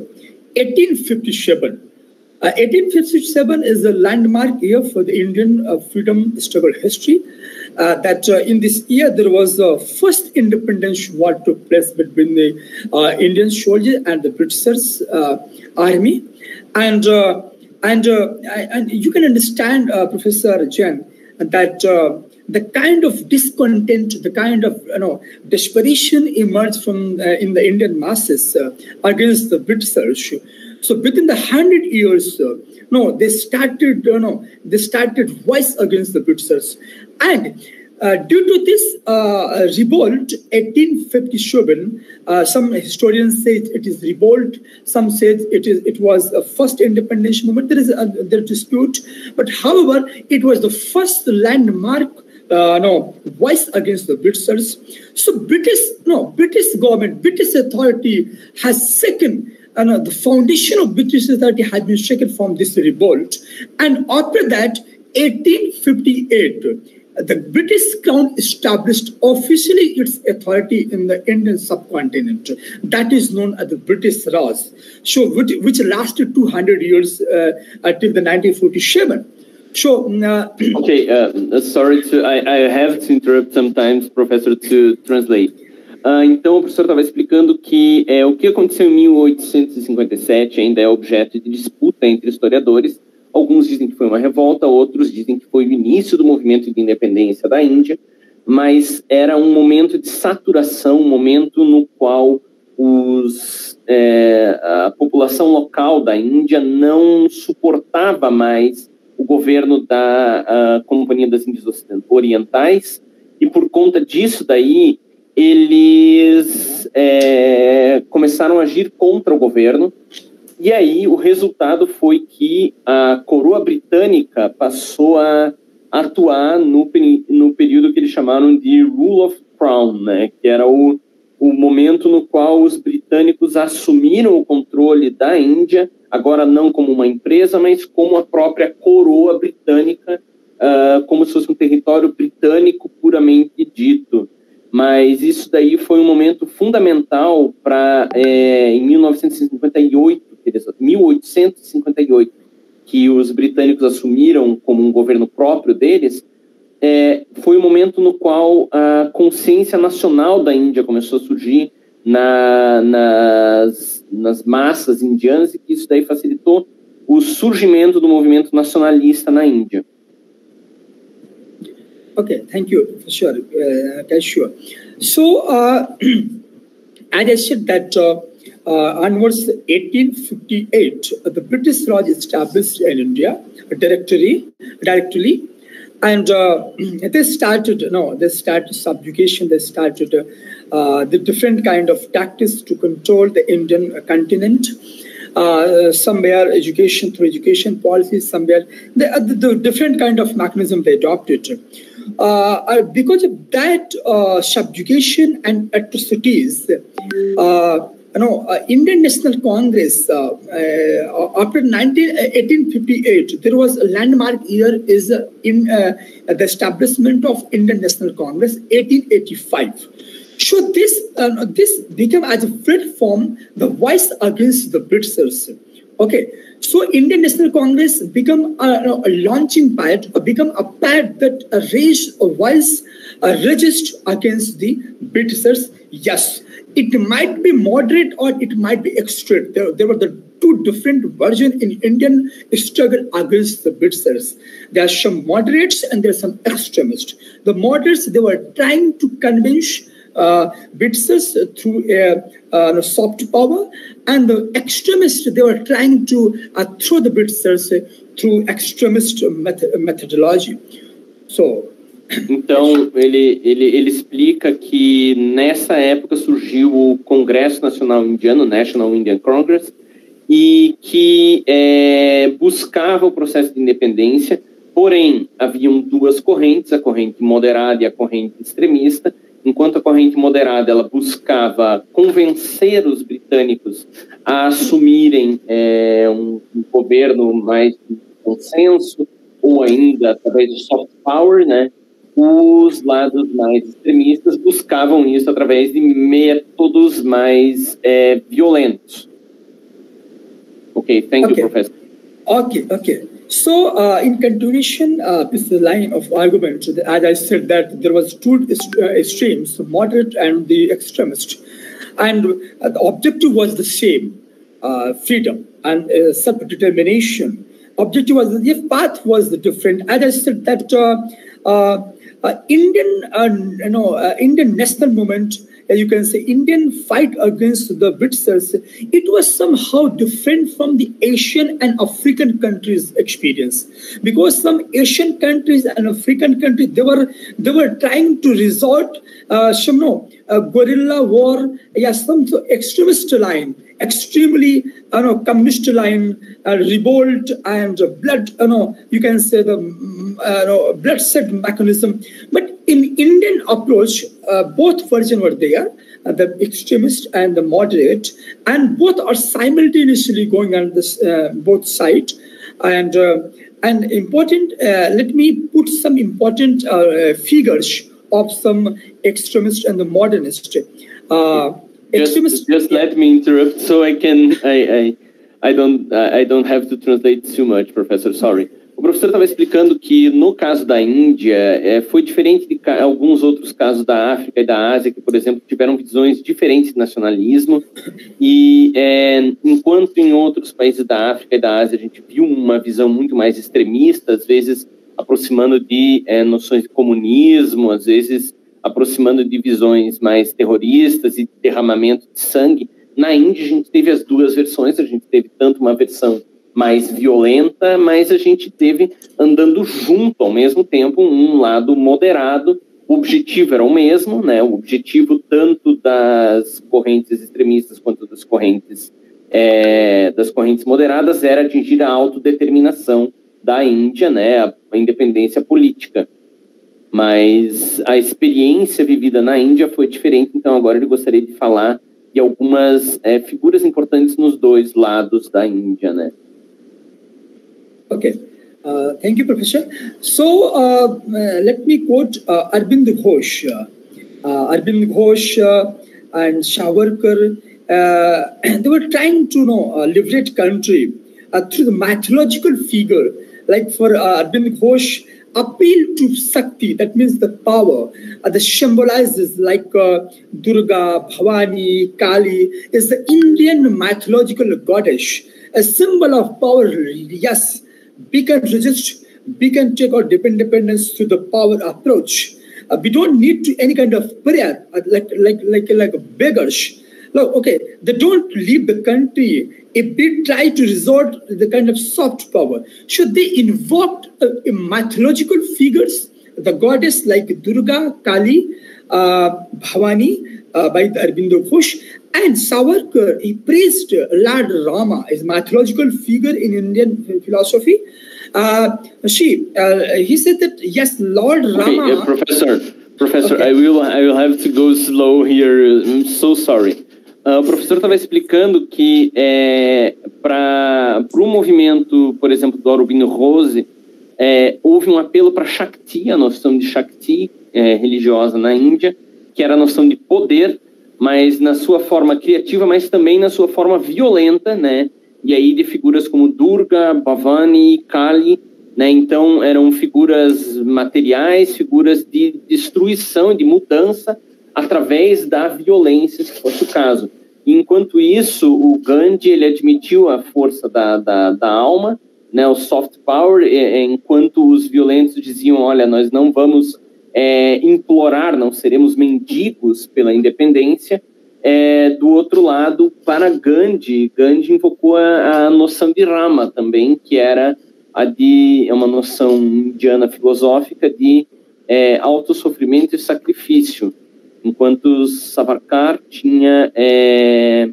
1857. Uh, 1857 is a landmark year for the Indian uh, freedom struggle history. Uh, that uh, in this year there was the first independence war took place between the uh, Indian soldiers and the Britishers uh, army, and and and you can understand, Professor Jen, that the kind of discontent, the kind of you know desperation emerged from uh, in the Indian masses uh, against the Britishers. So within the hundred years, uh, no, they started, you know, they started voice against the Britishers, and uh, due to this uh, revolt, 1857, uh, some historians say it is revolt. Some say it is it was a first independence movement. There is a, there dispute, but however, it was the first landmark uh, no voice against the Britishers. So British no British government, British authority has shaken. Uh, the foundation of British authority has been shaken from this revolt, and after that, 1858, the British Crown established officially its authority in the Indian subcontinent. That is known as the British Raj, so which, which lasted 200 years uh, until the 1947. Sure. Uh, okay. Uh, sorry to. I, I have to interrupt sometimes, professor, to translate. Uh, então, o professor estava explicando que é, o que aconteceu em 1857 ainda é objeto de disputa entre historiadores. Alguns dizem que foi uma revolta, outros dizem que foi o início do movimento de independência da Índia, mas era um momento de saturação, um momento no qual os, é, a população local da Índia não suportava mais o governo da Companhia das Índias Orientais, e por conta disso daí, eles é, começaram a agir contra o governo, e aí o resultado foi que a coroa britânica passou a atuar no, no período que eles chamaram de Rule of Crown, né, que era o, o momento no qual os britânicos assumiram o controle da Índia agora não como uma empresa, mas como a própria coroa britânica, uh, como se fosse um território britânico puramente dito. Mas isso daí foi um momento fundamental para, é, em 1958, 1858, que os britânicos assumiram como um governo próprio deles, é, foi o um momento no qual a consciência nacional da Índia começou a surgir, na, nas, nas massas indianas e que isso daí facilitou o surgimento do movimento nacionalista na Índia. Okay, thank you sure. Uh, okay, sure. So, uh, as I said that uh, uh, onwards 1858, the British Raj established in India directory, directly, and uh, they started, no, they started subjugation, they started uh, the different kind of tactics to control the Indian continent. Uh, somewhere education through education policies, somewhere the, the, the different kind of mechanism they adopted. Uh, uh, because of that uh, subjugation and atrocities, you know, uh, Indian National Congress uh, uh, after 19, 1858, there was a landmark year is in the establishment of Indian National Congress, 1885. So this uh, this became as a platform the voice against the Britishers. Okay, so Indian National Congress become uh, a, a launching pad, uh, become a pad that raised a voice, uh, registered against the Britishers. Yes, it might be moderate or it might be extreme. There, there were the two different versions in Indian struggle against the Britishers. There are some moderates and there are some extremists. The moderates, they were trying to convince uh, Britishers through a, uh, soft power, and the extremists, they were trying to uh, throw the Britishers through extremist methodology. So, Então, ele, ele, ele explica que nessa época surgiu o Congresso Nacional Indiano, National Indian Congress, e que é, buscava o processo de independência, porém, haviam duas correntes, a corrente moderada e a corrente extremista, enquanto a corrente moderada ela buscava convencer os britânicos a assumirem é, um, um governo mais de consenso, ou ainda através do soft power, né, os lados mais extremistas buscavam isso através de métodos mais é, violentos. Okay, thank okay. you, Professor. Okay, okay. So, uh, in continuation, uh, this line of argument, as I said, that there was two uh, extremes, moderate and the extremist, and uh, the objective was the same: uh, freedom and uh, self-determination. Objective was the path was different. As I said, that Indian, you know, Indian national movement, you can say, Indian fight against the Britishers, it was somehow different from the Asian and African countries' experience, because some Asian countries and African countries they were they were trying to resort, uh, some no, guerrilla war, yeah, some extremist line extremely you know, communist line, uh, revolt and blood, you know, you can say the mm, uh, you know, bloodshed mechanism. But in Indian approach, uh, both versions were there, uh, the extremist and the moderate, and both are simultaneously going on this uh, both sides. And uh, and important, let me put some important figures of some extremist and the modernist. Just, just let me interrupt so I can I, I, I don't I don't have to translate too much, professor. Sorry. O professor estava explicando que no caso da Índia é, foi diferente de alguns outros casos da África e da Ásia que, por exemplo, tiveram visões diferentes de nacionalismo e é, enquanto em outros países da África e da Ásia a gente viu uma visão muito mais extremista, às vezes aproximando de é, noções de comunismo, às vezes aproximando de visões mais terroristas e derramamento de sangue. Na Índia, a gente teve as duas versões, a gente teve tanto uma versão mais violenta, mas a gente teve andando junto ao mesmo tempo um lado moderado. O objetivo era o mesmo, né? O objetivo tanto das correntes extremistas quanto das correntes é, das correntes moderadas era atingir a autodeterminação da Índia, né? A, independência política mas a experiência vivida na Índia foi diferente, então agora ele gostaria de falar de algumas é, figuras importantes nos dois lados da Índia, né? Okay. Uh, thank you, Professor. So, uh, uh, let me quote uh, Arvind Ghosh. Uh, Arvind Ghosh uh, and Savarkar, they were trying to you know, liberate country through the mythological figure. Like for uh, Arvind Ghosh, appeal to Shakti, that means the power, uh, that symbolizes like uh, Durga, Bhavani, Kali, is the Indian mythological goddess, a symbol of power. Yes, we can resist, we can take our independence to the power approach. Uh, we don't need to any kind of prayer, uh, like like like like beggars. look, okay, they don't leave the country if they try to resort to the kind of soft power. Should they invoke uh, mythological figures, the goddess like Durga, Kali, uh, Bhavani, uh, by the Aurobindo Ghosh, and Savarkar, he praised Lord Rama as mythological figure in Indian philosophy. Uh, she, uh, he said that yes, Lord Okay, Rama. yeah, professor, professor, Okay. I will I will have to go slow here. I'm so sorry. Ah, o professor estava explicando que é, para o movimento, por exemplo, do Aurobindo Rose, é, houve um apelo para Shakti, a noção de Shakti é, religiosa na Índia, que era a noção de poder, mas na sua forma criativa, mas também na sua forma violenta, né? E aí de figuras como Durga, Bhavani, Kali, né? Então eram figuras materiais, figuras de destruição de mudança através da violência, se fosse o caso. Enquanto isso, o Gandhi ele admitiu a força da, da, da alma, né, o soft power, enquanto os violentos diziam, olha, nós não vamos é, implorar, não seremos mendigos pela independência. É, do outro lado, para Gandhi, Gandhi invocou a, a noção de Rama também, que era a de é uma noção indiana filosófica de é, autossofrimento e sacrifício, enquanto Savarkar tinha é,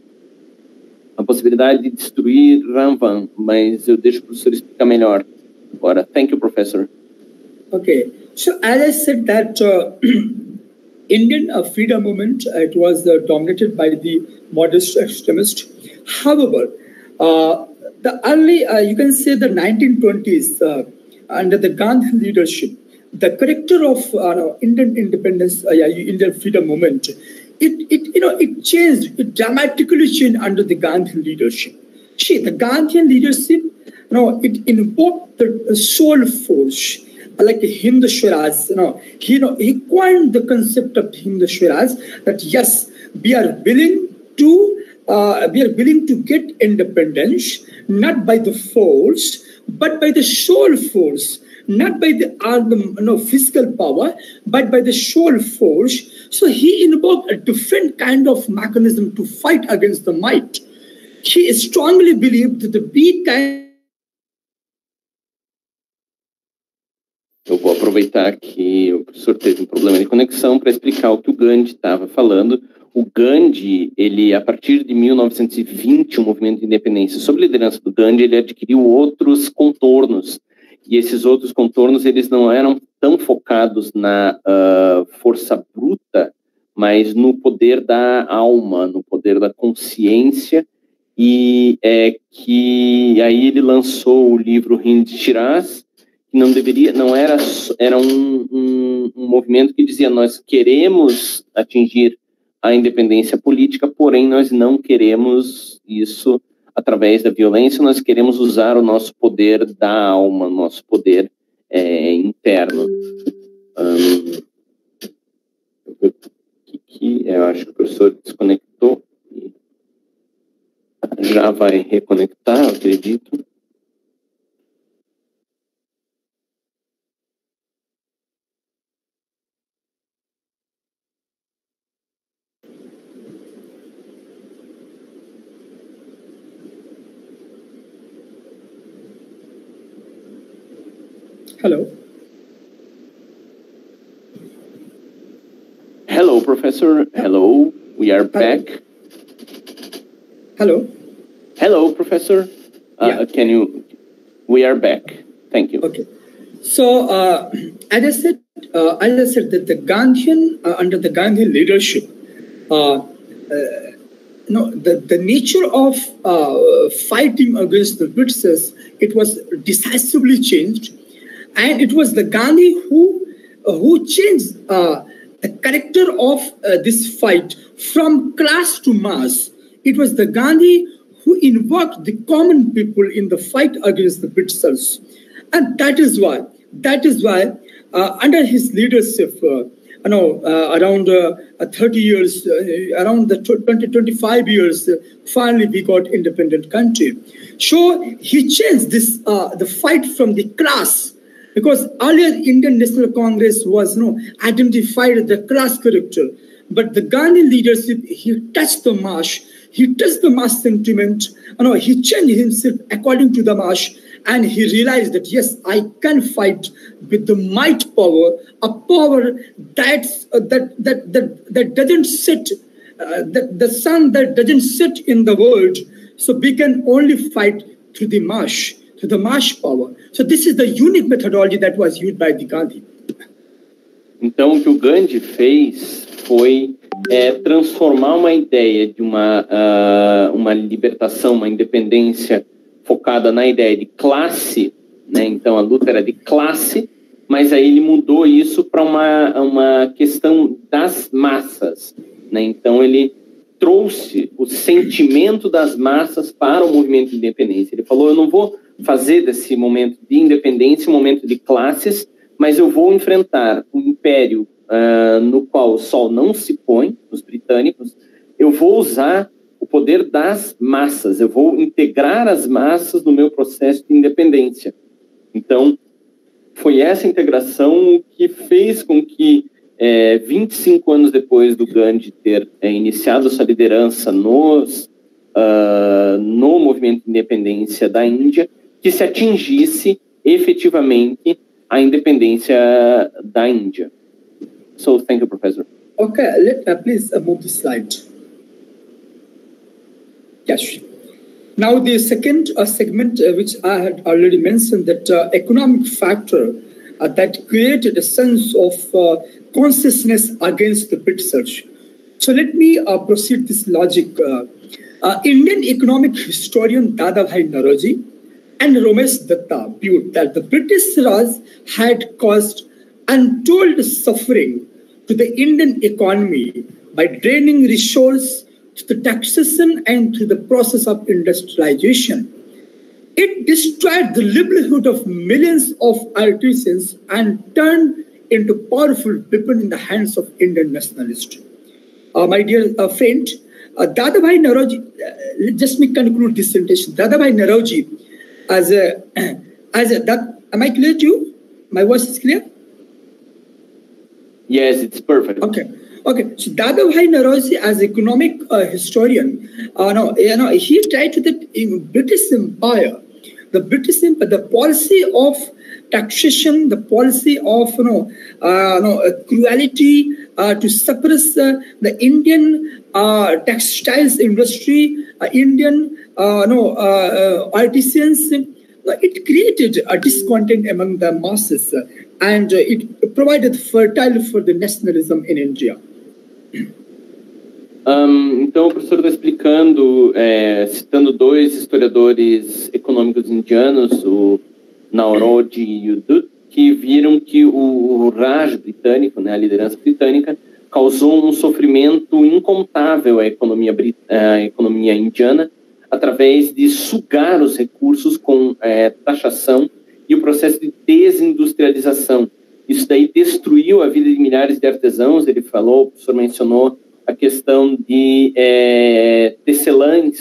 a possibilidade de destruir Ravan, mas eu deixo o professor explicar melhor agora. Thank you, professor. Okay, so as I said that uh, Indian uh, freedom movement uh, it was uh, dominated by the modest extremists. However, uh, the early uh, you can say the 1920s uh, under the Gandhi leadership, the character of uh, Indian independence, uh, yeah, Indian freedom movement, it, it you know it changed, it dramatically changed under the Gandhi leadership. See, the Gandhian leadership, you know, it invoked the soul force like Hindu Swaraj, you know, he, you know, he coined the concept of Hindu Swaraj that yes, we are willing to, uh, we are willing to get independence not by the force, but by the soul force, not by the arm, know, physical power, but by the soul force. So he invoked a different kind of mechanism to fight against the might. He strongly believed that the weak kind Eu vou aproveitar que o professor teve um problema de conexão para explicar o que o Gandhi estava falando. O Gandhi, ele a partir de 1920, o movimento de independência, sob liderança do Gandhi, ele adquiriu outros contornos. E esses outros contornos, eles não eram tão focados na ah, força bruta, mas no poder da alma, no poder da consciência. E é que aí ele lançou o livro Hind Shiraz, que não deveria, não era, era um, um, um movimento que dizia nós queremos atingir a independência política, porém nós não queremos isso através da violência, nós queremos usar o nosso poder da alma, nosso poder é, interno. Ahn, eu, que, eu acho que o professor desconectou já vai reconectar, acredito. Hello. Hello, professor. Hello. We are back. Hello. Hello, professor. Uh, Yeah. Can you? We are back. Thank you. Okay. So, uh, as I said, uh, as I said, that the Gandhian, uh, under the Gandhi leadership, uh, uh, no, the, the nature of uh, fighting against the Britishers, it was decisively changed. And it was the Gandhi who, uh, who changed uh, the character of uh, this fight from class to mass. It was the Gandhi who invoked the common people in the fight against the Britishers. And that is why, that is why, uh, under his leadership, uh, you know, uh, around uh, uh, 30 years, around the tw- 20, 25 years, finally we got independent country. So he changed this, the fight from the class, because earlier Indian National Congress was, you know, identified the class character. but the Gandhi leadership, he touched the marsh, he touched the mass sentiment, you know, he changed himself according to the marsh, and he realized that yes, I can fight with the might power, a power that's, uh, that, that, that, that doesn't sit, uh, the, the sun that doesn't sit in the world. So we can only fight through the marsh, through the marsh power. So this is the unique methodology that was used by the Gandhi. Então, o que o Gandhi fez foi é, transformar uma ideia de uma, uh, uma libertação, uma independência focada na ideia de classe, né? então a luta era de classe, mas aí ele mudou isso para uma, uma questão das massas. Né? Então ele trouxe o sentimento das massas para o movimento de independência. Ele falou: eu não vou fazer desse momento de independência um momento de classes, mas eu vou enfrentar um império uh, no qual o sol não se põe, os britânicos, eu vou usar o poder das massas, eu vou integrar as massas no meu processo de independência. Então, foi essa integração que fez com que, é, 25 anos depois do Gandhi ter é, iniciado sua liderança nos, uh, no movimento de independência da Índia, que se atingisse efetivamente a independência da Índia. So, thank you, Professor. Okay, let, uh, please uh, move the slide. Yes. Now, the second uh, segment, uh, which I had already mentioned, that uh, economic factor uh, that created a sense of consciousness against the Britishers. So let me uh, proceed this logic. Uh, uh, Indian economic historian Dadabhai Naoroji and Ramesh Datta viewed that the British Raj had caused untold suffering to the Indian economy by draining resources through the taxation and through the process of industrialization. It destroyed the livelihood of millions of artisans and turned into powerful weapon in the hands of Indian nationalists. Uh, my dear uh, friend, uh, Dadabhai Naoroji, uh, just me conclude this sentence. Dadabhai Naoroji as a as a that am I clear to you? My voice is clear? Yes, it's perfect. Okay. Okay, so Dadabhai Naoroji, as economic uh, historian, uh, no, you know, he tried to the British Empire, the British Empire, the policy of taxation, the policy of you know, uh, no, uh, cruelty uh, to suppress uh, the Indian uh, textiles industry, uh, Indian no artisans. it created a discontent among the masses, and it provided fertile for the nationalism in India. Um, então, o professor está explicando, é, citando dois historiadores econômicos indianos, o Naurod e Dutt, que viram que o Raj britânico, né, a liderança britânica, causou um sofrimento incontável à economia, à economia indiana através de sugar os recursos com é, taxação e o processo de desindustrialização. Isso daí destruiu a vida de milhares de artesãos, ele falou, o professor mencionou a questão de é,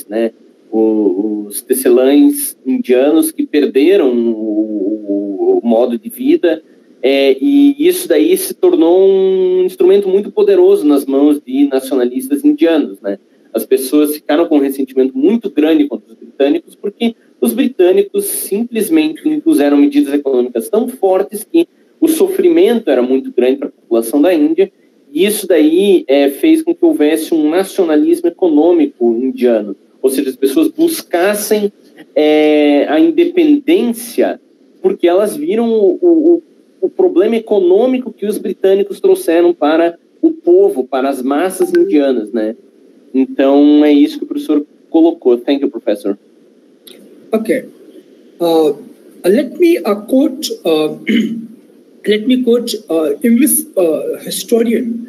né? Os tecelães indianos que perderam o, o modo de vida é, e isso daí se tornou um instrumento muito poderoso nas mãos de nacionalistas indianos, né? As pessoas ficaram com um ressentimento muito grande contra os britânicos porque os britânicos simplesmente impuseram medidas econômicas tão fortes que o sofrimento era muito grande para a população da Índia e isso daí é, fez com que houvesse um nacionalismo econômico indiano ou seja, as pessoas buscassem é, a independência porque elas viram o, o, o, problema econômico que os britânicos trouxeram para o povo, para as massas indianas, né? Então é isso que o professor colocou. Thank you, professor. Okay. Uh, let me uh, quote. Uh, let me quote uh, English uh, historian,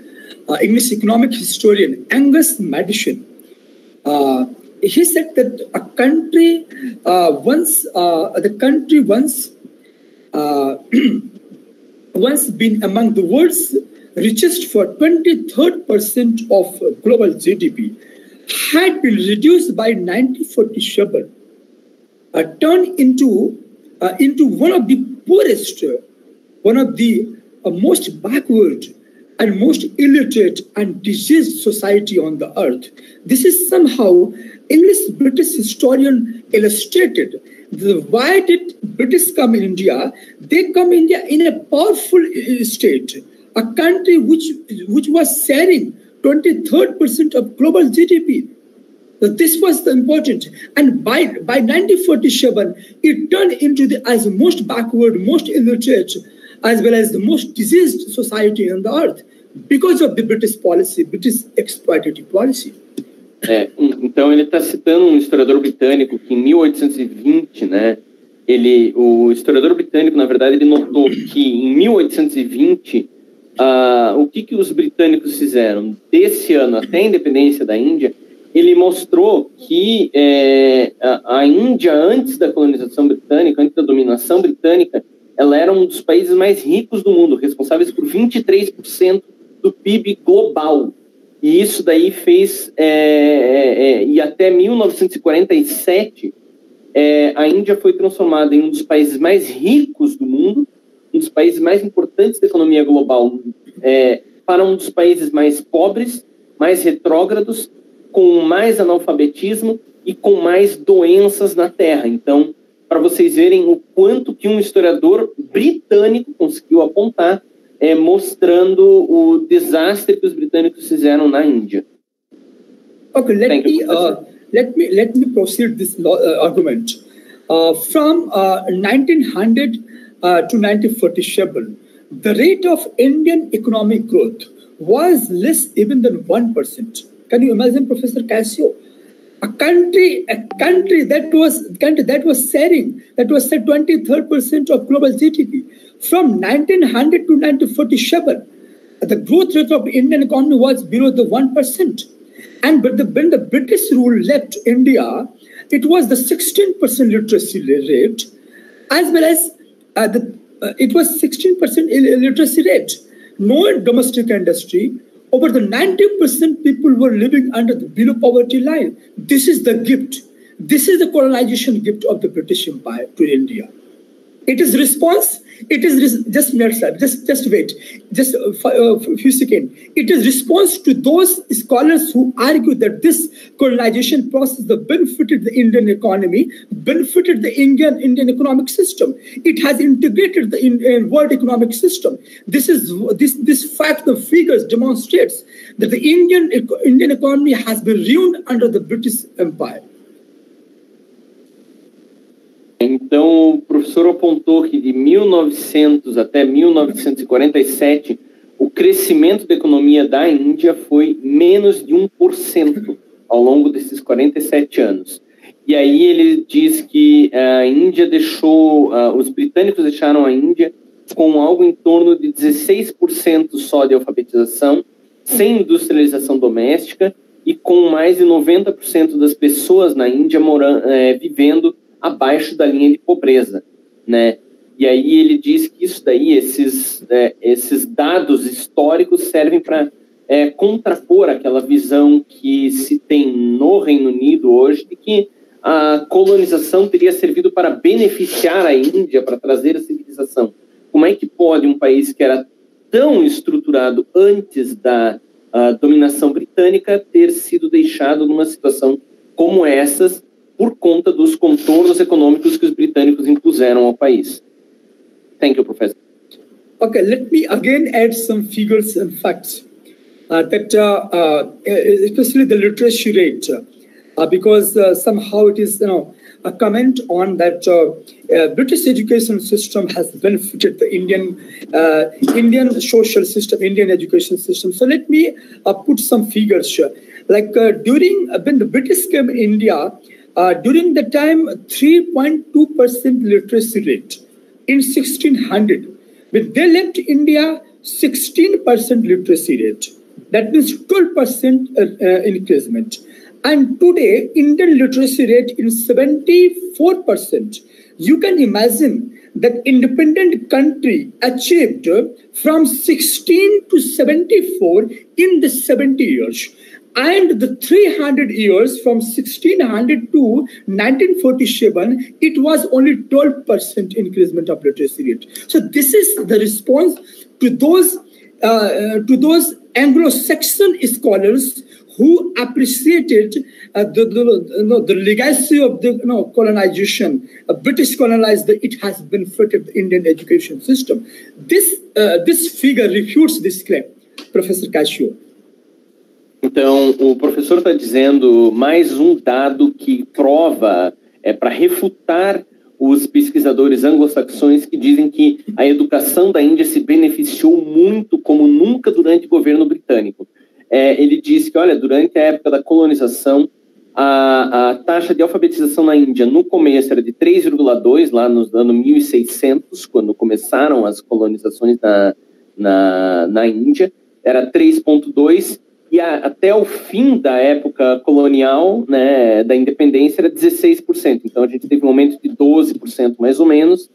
uh, English economic historian Angus Maddison. He said that a country uh, once uh, the country once uh, once been among the world's richest for 23rd percent of global GDP had been reduced by 1947, uh, turned into uh, into one of the poorest, one of the uh, most backward and most illiterate and diseased society on the earth. This is somehow English British historian illustrated. Why did British come in India? They come India in a powerful state, a country which which was sharing 23% of global GDP. This was the important. And by, by 1947, it turned into the as most backward, most illiterate, as well as the most diseased society on the earth because of the British policy, British exploitative policy. É, então ele está citando um historiador britânico que em 1820, né, ele, o historiador britânico, na verdade, ele notou que em 1820 uh, o que, que os britânicos fizeram desse ano até a independência da Índia, ele mostrou que é, a, a, Índia, antes da colonização britânica, antes da dominação britânica, ela era um dos países mais ricos do mundo, responsáveis por 23% do PIB global. E isso daí fez, é, é, é, e até 1947, é, a Índia foi transformada em um dos países mais ricos do mundo, um dos países mais importantes da economia global, é, para um dos países mais pobres, mais retrógrados com mais analfabetismo e com mais doenças na Terra. Então, para vocês verem o quanto que um historiador britânico conseguiu apontar, é, mostrando o desastre que os britânicos fizeram na Índia. Okay, let me uh, let me let me proceed this uh, argument. Uh, from 1900 uh, uh, to 1947, the rate of Indian economic growth was less even than one percent. Can you imagine, Professor Cassio? A country, a country that was country that was sharing, that was the 23rd percent of global GDP. From 1900 to 1947, the growth rate of Indian economy was below the 1%. And but the, when the British rule left India, it was the 16% literacy rate, as well as uh, the, uh, it was 16% literacy rate. No domestic industry, over the 90% people were living under the below poverty line. This is the gift. This is the colonization gift of the British Empire to India. It is response. It is just just just wait, just a uh, few seconds. It is response to those scholars who argue that this colonization process that benefited the Indian economy, benefited the Indian Indian economic system. It has integrated the in, uh, world economic system. This is this this fact. The figures demonstrates that the Indian Indian economy has been ruined under the British Empire. Então, o professor apontou que de 1900 até 1947, o crescimento da economia da Índia foi menos de 1% ao longo desses 47 anos. E aí ele diz que a Índia deixou, uh, os britânicos deixaram a Índia com algo em torno de 16% só de alfabetização, sem industrialização doméstica e com mais de 90% das pessoas na Índia morando, é, vivendo abaixo da linha de pobreza, né? E aí ele diz que isso daí, esses, é, esses dados históricos servem para é, contrapor aquela visão que se tem no Reino Unido hoje de que a colonização teria servido para beneficiar a Índia, para trazer a civilização. Como é que pode um país que era tão estruturado antes da dominação britânica ter sido deixado numa situação como essas por conta dos contornos econômicos que os britânicos impuseram ao país. Thank you, Professor. Okay, let me again add some figures and facts. Uh, that uh, uh, especially the literacy rate, uh, because uh, somehow it is, you know, a comment on that uh, British education system has benefited the Indian Indian social system, Indian education system. So let me put some figures here. Like during when the British came in India, uh, during the time, 3.2% literacy rate in 1600. When they left India, 16% literacy rate. That means 12% uh, uh, increasement. And today, Indian literacy rate is 74%. You can imagine that independent country achieved from 16 to 74 in the 70 years and the 300 years from 1600 to 1947 it was only 12% increasement of literacy rate so this is the response to those uh, to those Anglo-Saxon scholars who appreciated uh, the, the, the, legacy of the you know, colonization. Uh, British colonized, the, it has benefited the Indian education system. This, uh, this figure refutes this claim, Professor Cassio. Então, o professor está dizendo mais um dado que prova, é, para refutar os pesquisadores anglo-saxões que dizem que a educação da Índia se beneficiou muito como nunca durante o governo britânico. É, ele disse que, olha, durante a época da colonização, a, a taxa de alfabetização na Índia no começo era de 3,2, lá nos anos 1600, quando começaram as colonizações na, na, na Índia, era 3,2 e a, até o fim da época colonial, né, da independência, era 16%. Então a gente teve um aumento de 12% mais ou menos.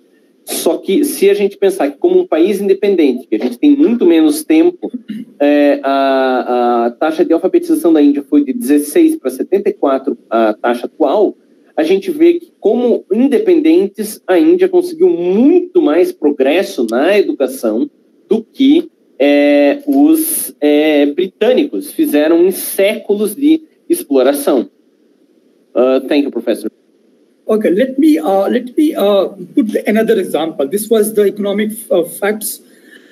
Só que se a gente pensar que como um país independente, que a gente tem muito menos tempo, é, a, a taxa de alfabetização da Índia foi de 16 para 74 a taxa atual, a gente vê que como independentes a Índia conseguiu muito mais progresso na educação do que é, os é, britânicos fizeram em séculos de exploração. Uh, thank you, professor. Okay, let me uh, let me uh, put another example. This was the economic uh, facts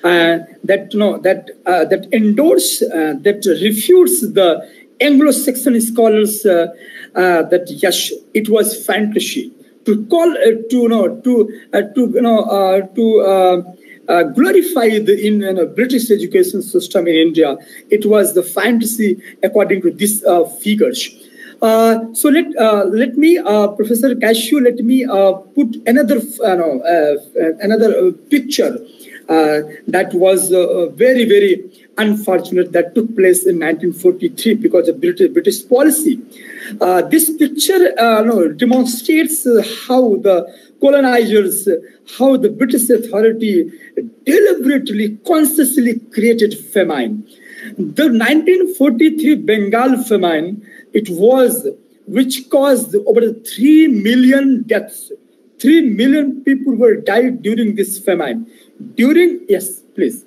uh, that you know that uh, that endorse that refutes the Anglo-Saxon scholars that yes, it was fantasy to call to you know to to you know to uh, glorify the in, uh, British education system in India. It was the fantasy according to these uh, figures. Uh, so let uh, let me, uh, Professor Cassio, let me uh, put another uh, uh, another picture that was very very unfortunate that took place in 1943 because of British, British policy. this picture no, demonstrates how the colonizers, how the British authority deliberately, consciously created famine. The 1943 Bengal famine, it was which caused over 3 million deaths. 3 million people were died during this famine. During, yes, please.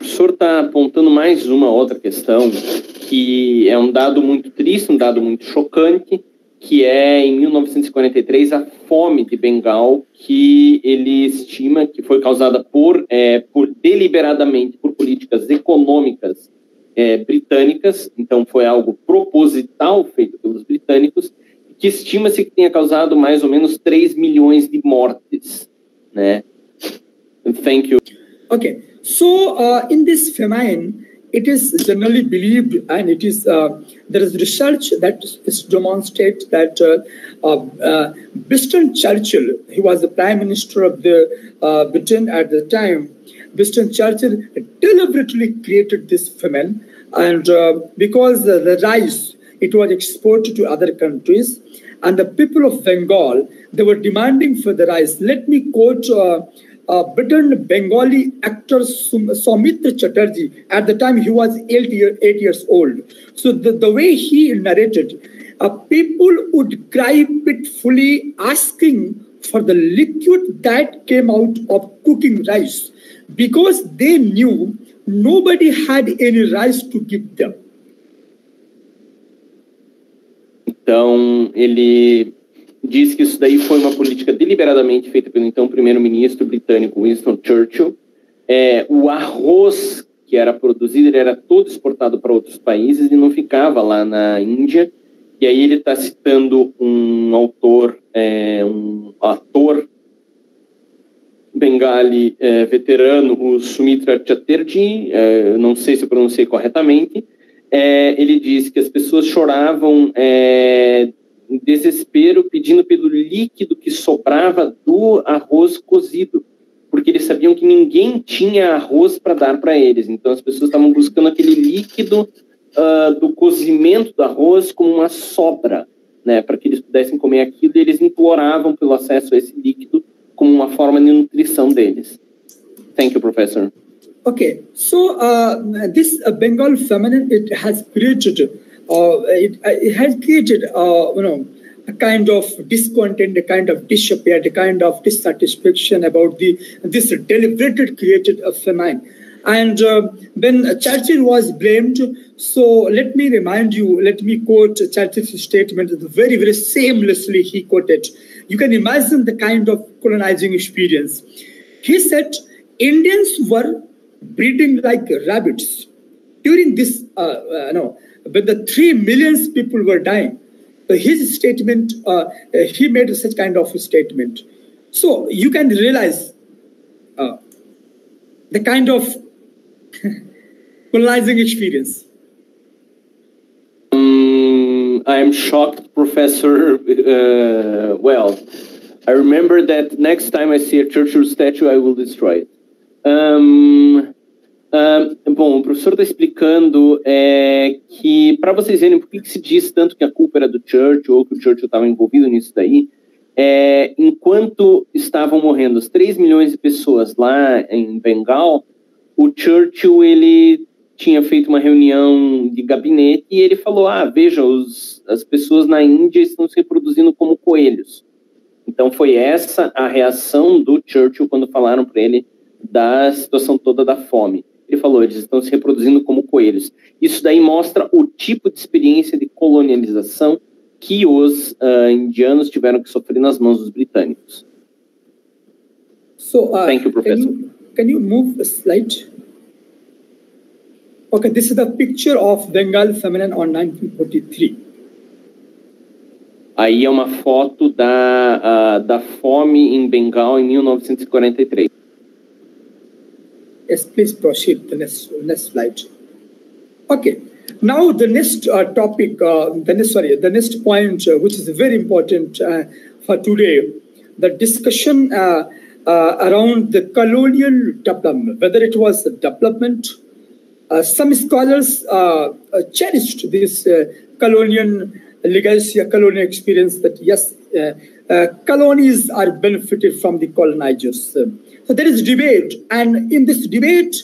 O senhor está apontando mais uma outra questão, que é um dado muito triste, um dado muito chocante, que é em 1943 a fome de Bengal, que ele estima que foi causada por, é, por deliberadamente por políticas econômicas é, britânicas, então foi algo proposital feito pelos britânicos, que estima-se que tenha causado mais ou menos 3 milhões de mortes, né? Thank you. Okay, so uh, in this famine, it is generally believed, and it is uh, there is research that demonstrates that uh, uh, uh, Winston Churchill, he was the prime minister of the uh, Britain at the time. Winston Churchill deliberately created this famine, and uh, because the rice it was exported to other countries, and the people of Bengal they were demanding for the rice. Let me quote uh, Britain Bengali actor Soumitra Chatterjee. At the time, he was eight, year, eight years old. So the, the way he narrated, uh, people would cry pitifully, asking for the liquid that came out of cooking rice because they knew nobody had any rice to give them. Então, ele diz que isso daí foi uma política deliberadamente feita pelo então primeiro-ministro britânico Winston Churchill. É, o arroz que era produzido ele era todo exportado para outros países e não ficava lá na Índia. E aí ele está citando um autor, é, um ator bengali é, veterano, o Sumitra Chatterjee, é, não sei se eu pronunciei corretamente, é, ele diz que as pessoas choravam é, em desespero, pedindo pelo líquido que sobrava do arroz cozido, porque eles sabiam que ninguém tinha arroz para dar para eles. Então as pessoas estavam buscando aquele líquido uh, do cozimento do arroz como uma sobra, né, para que eles pudessem comer aquilo. E eles imploravam pelo acesso a esse líquido como uma forma de nutrição deles. Thank you, professor. Okay, so uh, this uh, Bengal feminine it has created it, uh, it, has created, uh, you know, a kind of discontent, a kind of disappear, a kind of dissatisfaction about the this deliberated created a famine. And uh, when Churchill was blamed, so let me remind you, let me quote Churchill's statement, very, very shamelessly he quoted. You can imagine the kind of colonizing experience. He said, Indians were breeding like rabbits. During this, uh, uh, no, when the three millions people were dying, his statement, uh, uh, he made such kind of a statement. So you can realize uh, the kind of colonizing experience. Um, I'm shocked, Professor. Uh, well, I remember that next time I see a Churchill statue, I will destroy it. Bom, o professor está explicando é, que, para vocês verem por que, que, se diz tanto que a culpa era do Churchill ou que o Churchill estava envolvido nisso daí, é, enquanto estavam morrendo as 3 milhões de pessoas lá em Bengal, o Churchill ele tinha feito uma reunião de gabinete e ele falou: Ah, veja, os, as pessoas na Índia estão se reproduzindo como coelhos. Então foi essa a reação do Churchill quando falaram para ele da situação toda da fome. Ele falou: eles estão se reproduzindo como coelhos. Isso daí mostra o tipo de experiência de colonialização que os uh, indianos tiveram que sofrer nas mãos dos britânicos. So, uh, Thank you, Professor. Can you, can you move a slide? Okay, this is the picture of Bengal Feminine on 1943. Aí é uma foto da, uh, da fome em Bengal em 1943. Yes, please proceed the next, next slide. Okay, now the next uh, topic, uh, the next, sorry, the next point, uh, which is very important uh, for today, the discussion uh, around the colonial development, whether it was the development uh, some scholars uh, uh, cherished this colonial legacy, colonial experience that yes, colonies are benefited from the colonizers. So there is debate, and in this debate,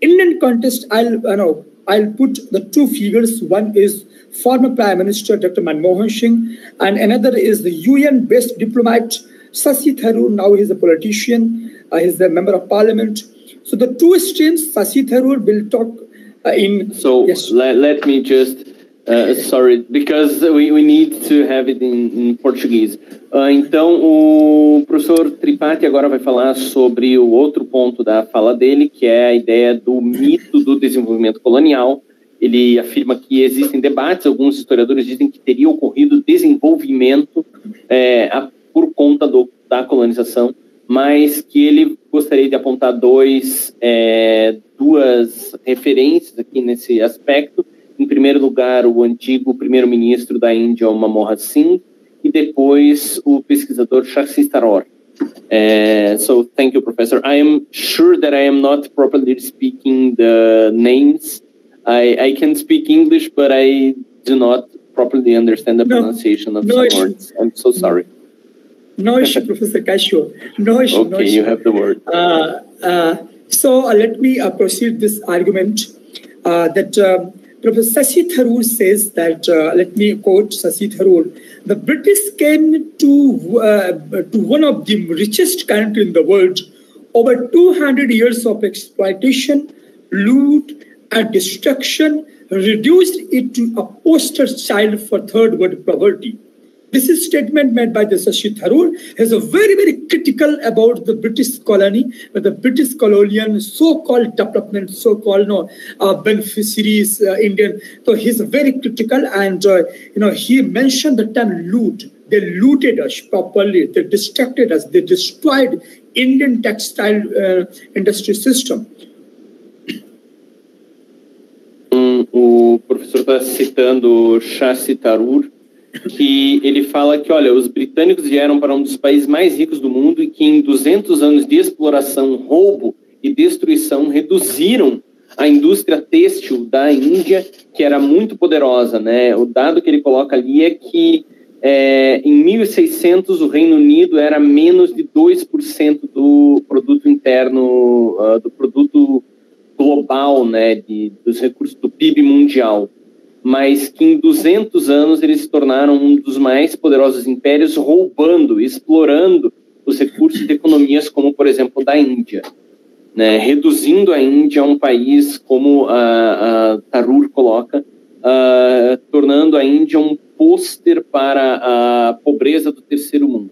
Indian context, I'll you know I'll put the two figures. One is former Prime Minister Dr. Manmohan Singh, and another is the UN-based diplomat Shashi Tharoor. Now he's a politician. Uh, he's a member of parliament. So the two streams, Shashi Tharoor will talk uh, in so yes. let, let me just uh, sorry because we, we need to have it in, in português uh, então o professor Tripati agora vai falar sobre o outro ponto da fala dele que é a ideia do mito do desenvolvimento colonial ele afirma que existem debates alguns historiadores dizem que teria ocorrido desenvolvimento é, a, por conta do, da colonização mas que ele gostaria de apontar dois, é, duas referências aqui nesse aspecto. Em primeiro lugar, o antigo primeiro-ministro da Índia, Manmohan Singh, e depois o pesquisador Shashi Tharoor. Uh, so thank you, Professor. I am sure that I am not properly speaking the names. I, I can speak English, but I do not properly understand the no, pronunciation of no, some words. I'm so sorry. No issue, Professor Cassio. No issue. Okay, no issue. you have the word. Uh, uh, so uh, let me uh, proceed this argument uh, that uh, Professor Shashi Tharoor says that, uh, let me quote Shashi Tharoor, the British came to, uh, to one of the richest countries in the world, over 200 years of exploitation, loot, and destruction reduced it to a poster child for third world poverty. This is statement made by the Shashi Tharoor is very, very critical about the British colony, the British colonial so-called development, so-called no, uh, beneficiaries, uh, Indian. So he's very critical and, uh, you know, he mentioned the term loot. They looted us properly. They distracted us. They destroyed Indian textile uh, industry system. O professor está citando Tharoor, que ele fala que, olha, os britânicos vieram para um dos países mais ricos do mundo e que em 200 anos de exploração, roubo e destruição reduziram a indústria têxtil da Índia, que era muito poderosa, né? O dado que ele coloca ali é que é, em 1600 o Reino Unido era menos de 2% do produto interno, uh, do produto global, né, de, dos recursos do PIB mundial. Mas que em 200 anos eles se tornaram um dos mais poderosos impérios, roubando, explorando os recursos de economias, como por exemplo da Índia, né? reduzindo a Índia a um país, como a, a Tarur coloca, tornando a Índia um pôster para a pobreza do terceiro mundo.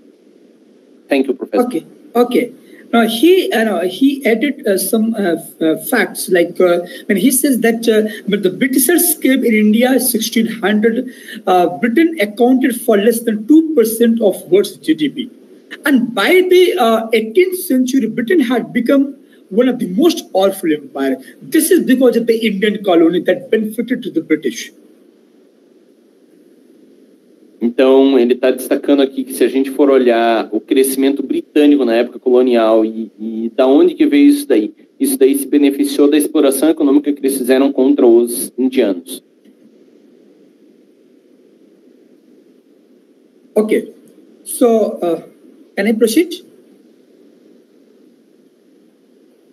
Thank you, professor. Okay, okay. Now he, uh, he added uh, some uh, uh facts like uh, when he says that when the Britishers came in India 1600, Britain accounted for less than two percent of world's GDP, and by the 18th century, Britain had become one of the most powerful empires. This is because of the Indian colony that benefited to the British. Então, ele está destacando aqui que se a gente for olhar o crescimento britânico na época colonial e, e da onde que veio isso daí, isso daí se beneficiou da exploração econômica que eles fizeram contra os indianos. Okay, so uh, can I proceed?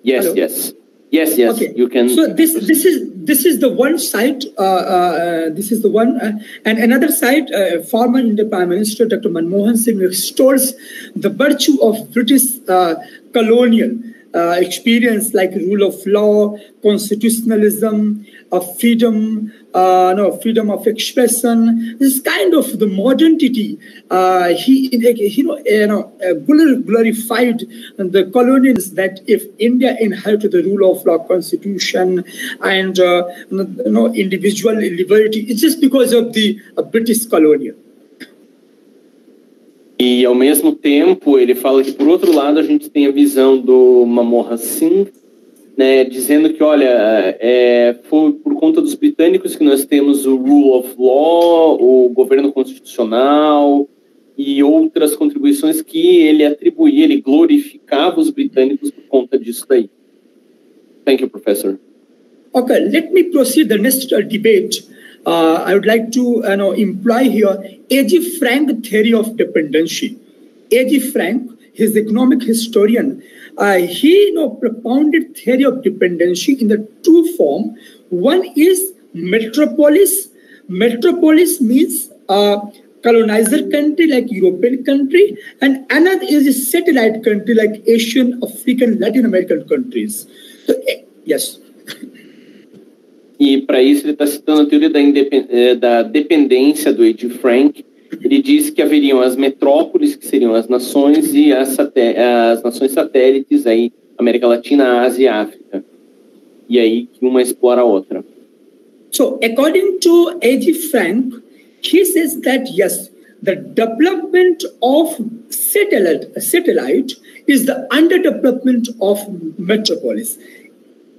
Yes, Hello? yes. Yes, yes, okay. you can. So this this is this is the one site. Uh, uh, this is the one, uh, and another site. Uh, former Indian Prime Minister Dr. Manmohan Singh extols the virtue of British uh, colonial uh, experience like rule of law, constitutionalism, of freedom, uh, no, freedom of expression. This kind of the modernity. Uh, he, he, know, you know, uh, glorified the colonials that if India inherited the rule of law, constitution, and uh, you know, individual liberty, it's just because of the uh, British colonial. E, ao mesmo tempo, ele fala que, por outro lado, a gente tem a visão do Mamorra Singh, né, dizendo que, olha, é, foi por conta dos britânicos que nós temos o rule of law, o governo constitucional e outras contribuições que ele atribuía, ele glorificava os britânicos por conta disso daí. Thank you, professor. Okay, let me proceed the next debate. uh, I would like to you know, imply here A.G. Frank theory of dependency. A.G. Frank, his economic historian, uh, he you know, propounded theory of dependency in the two form. One is metropolis. Metropolis means a colonizer country like European country, and another is a satellite country like Asian, African, Latin American countries. So, eh, yes. E para isso ele está citando a teoria da, eh, da dependência do Ed Frank. Ele diz que haveriam as metrópoles, que seriam as nações, e as, as nações satélites, aí, América Latina, Ásia e África. E aí que uma explora a outra. So, according to A.G. Frank, he says that yes, the development of satellite, satellite is the underdevelopment of metropolis.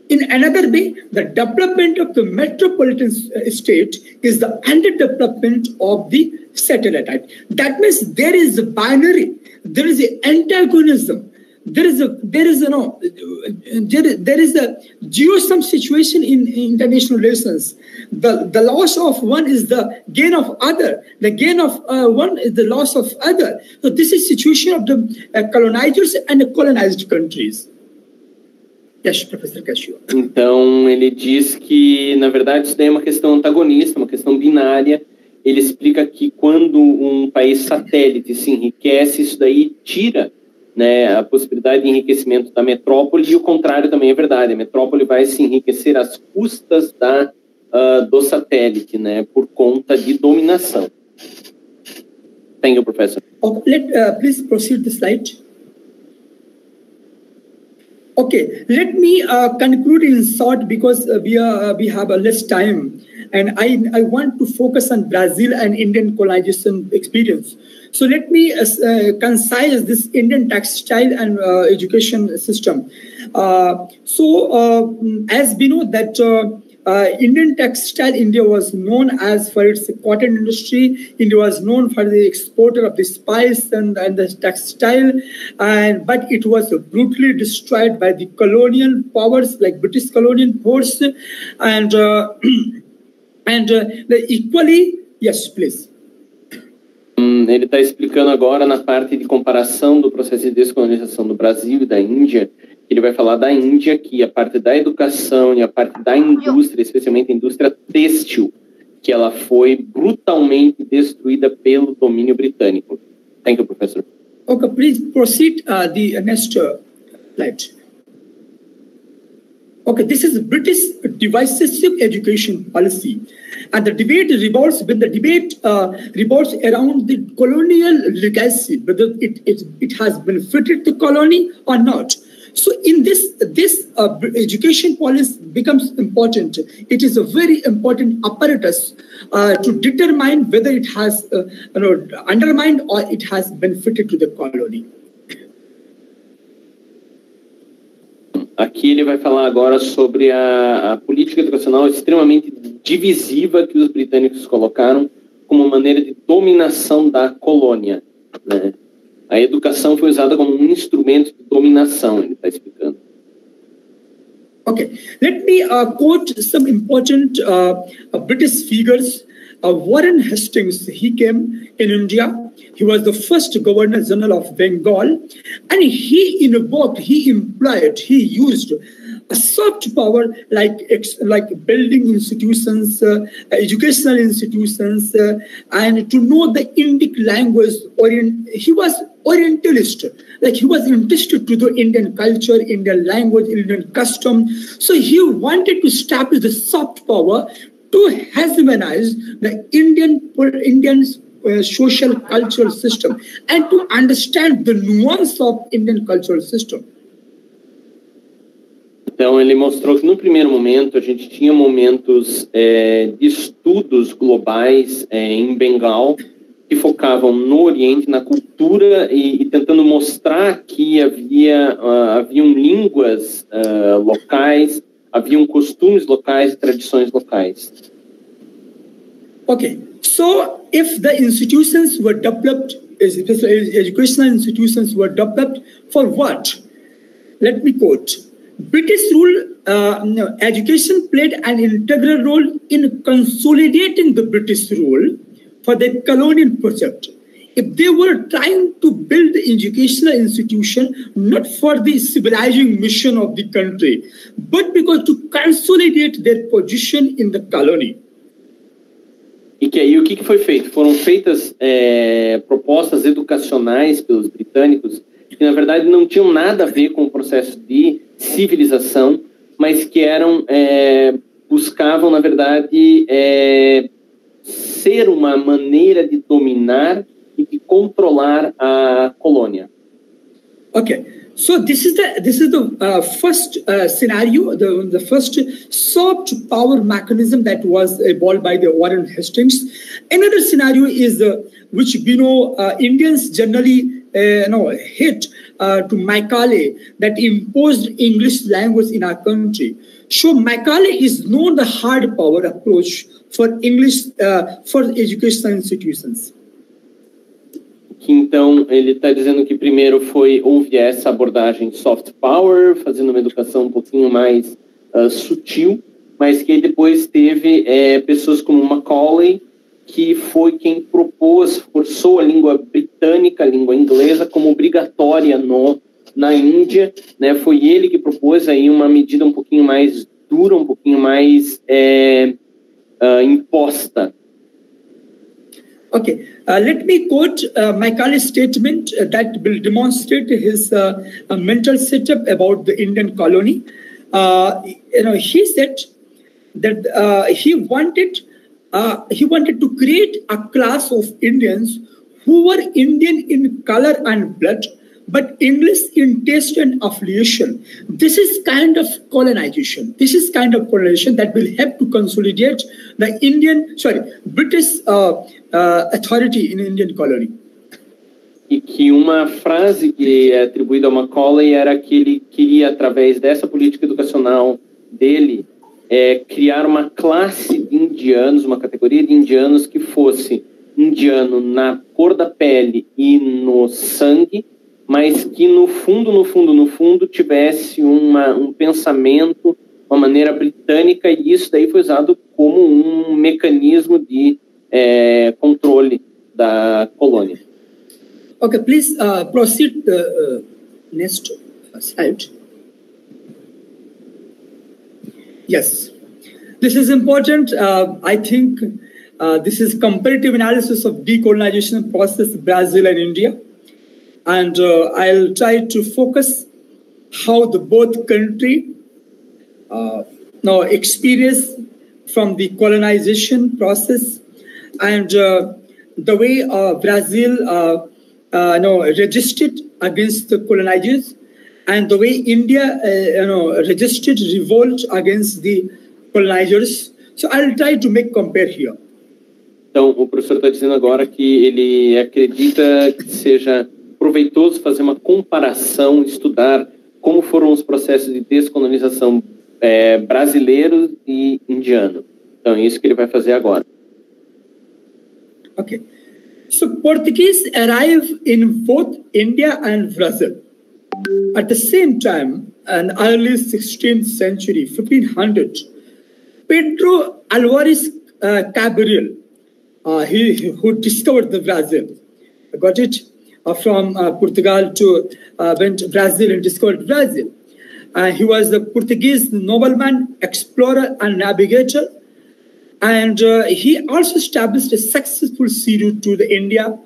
In another way, the development of the metropolitan uh, state is the underdevelopment of the satellite. That means there is a binary, there is an antagonism, there is a there is a no there, there is a zero sum situation in, in, international relations. The the loss of one is the gain of other. The gain of uh, one is the loss of other. So this is situation of the uh, colonizers and the colonized countries. Professor Então, ele diz que, na verdade, isso daí é uma questão antagonista, uma questão binária. Ele explica que quando um país satélite se enriquece, isso daí tira né, a possibilidade de enriquecimento da metrópole, e o contrário também é verdade. A metrópole vai se enriquecer às custas da, uh, do satélite, né, por conta de dominação. Thank you, professor. Oh, let, uh, please proceed the slide. Okay, let me uh, conclude in short because uh, we are uh, we have a less time, and I I want to focus on Brazil and Indian colonization experience. So let me uh, uh, concise this Indian textile and uh, education system. so as we know that uh, Indian textile, India was known as for its cotton industry. India was known for the exporter of the spice and, and the textile, and but it was brutally destroyed by the colonial powers like British colonial force, and uh, and uh, the equally yes, please. Ele está explicando agora na parte de comparação do processo de descolonização do Brasil e da Índia ele vai falar da Índia, que a parte da educação e a parte da indústria, especialmente a indústria têxtil, que ela foi brutalmente destruída pelo domínio britânico. Thank you, professor. Okay, please proceed uh, the next uh, slide. Okay, this is British divisive education policy. And the debate revolves when the debate uh, revolves around the colonial legacy, whether it, it, it has benefited the colony or not. So in this, this uh, education policy becomes important. It is a very important apparatus uh, to determine whether it has uh, you know, undermined or it has benefited to the colony. Aqui ele vai falar agora sobre a, a, política educacional extremamente divisiva que os britânicos colocaram como maneira de dominação da colônia. Né? A educação foi usada como um instrumento de dominação, ele está explicando. Okay, let me uh, quote some important uh, uh, British figures. Uh, Warren Hastings, he came in India. He was the first Governor General of Bengal, and he invoked, he employed, he used soft power like like building institutions, uh, educational institutions, uh, and to know the Indic language. Orient, he was Orientalist, like he was interested to the Indian culture, Indian language, Indian custom. So he wanted to establish the soft power to hegemonize the Indian Indian uh, social cultural system and to understand the nuance of Indian cultural system. Então, ele mostrou que no primeiro momento a gente tinha momentos é, de estudos globais é, em Bengal que focavam no Oriente, na cultura e, e tentando mostrar que havia uh, haviam línguas uh, locais, haviam costumes locais e tradições locais. Okay, so if the institutions were developed, educational institutions were developed for what? Let me quote. British rule, uh, education played an integral role in consolidating the British rule for the colonial project. If they were trying to build the educational institution not for the civilizing mission of the country, but because to consolidate their position in the colony. E que aí o que, que foi feito? Foram feitas é, propostas educacionais pelos britânicos que na verdade não tinham nada a ver com o processo de civilização, mas que eram é, buscavam na verdade é, ser uma maneira de dominar e de controlar a colônia. Okay, so this is the this is the uh, first uh, scenario, the the first soft power mechanism that was evolved by the Warren Hastings. Another scenario is uh, which we know uh, Indians generally no, hit uh, to Macaulay that imposed English language in our country. So Macaulay is known the hard power approach for English uh, for educational institutions. Então ele está dizendo que primeiro foi houve essa abordagem soft power, fazendo uma educação um pouquinho mais uh, sutil, mas que depois teve é, pessoas como Macaulay que foi quem propôs, forçou a língua britânica, a língua inglesa, como obrigatória no, na Índia. Né? Foi ele que propôs aí uma medida um pouquinho mais dura, um pouquinho mais é, uh, imposta. Okay, uh, let me quote uh, Macaulay's statement that will demonstrate his uh, mental setup about the Indian colony. Uh, you know, he said that uh, he wanted uh, he wanted to create a class of Indians who were Indian in color and blood, but English in taste and affiliation. This is kind of colonization. This is kind of colonization that will help to consolidate the Indian, sorry, British uh, uh, authority in Indian colony. E que uma frase que é atribuída a Macaulay era que ele queria, através dessa política educacional dele, é, criar uma classe de indianos, uma categoria de indianos que fosse indiano na cor da pele e no sangue, mas que no fundo, no fundo, no fundo tivesse uma, um pensamento, uma maneira britânica, e isso daí foi usado como um mecanismo de é, controle da colônia. Okay, please uh, proceed the uh, next slide. Yes, this is important. Uh, I think Uh, this is comparative analysis of decolonization process Brazil and India. And uh, I'll try to focus how the both country uh, now experience from the colonization process and uh, the way uh, Brazil uh, no, registered against the colonizers and the way India you know, registered revolt against the colonizers. So I'll try to make compare here. Então, o professor está dizendo agora que ele acredita que seja proveitoso fazer uma comparação, estudar como foram os processos de descolonização é, brasileiro e indiano. Então, é isso que ele vai fazer agora. Okay. So, Portuguese arrive in both India and Brazil. At the same time, in early 16th century, 1500, Pedro Álvares uh, Cabral, uh, he, who discovered the Brazil, got it uh, from uh, Portugal to uh, went to Brazil and discovered Brazil. Uh, he was a Portuguese nobleman, explorer, and navigator. And he also established a successful sea route to the India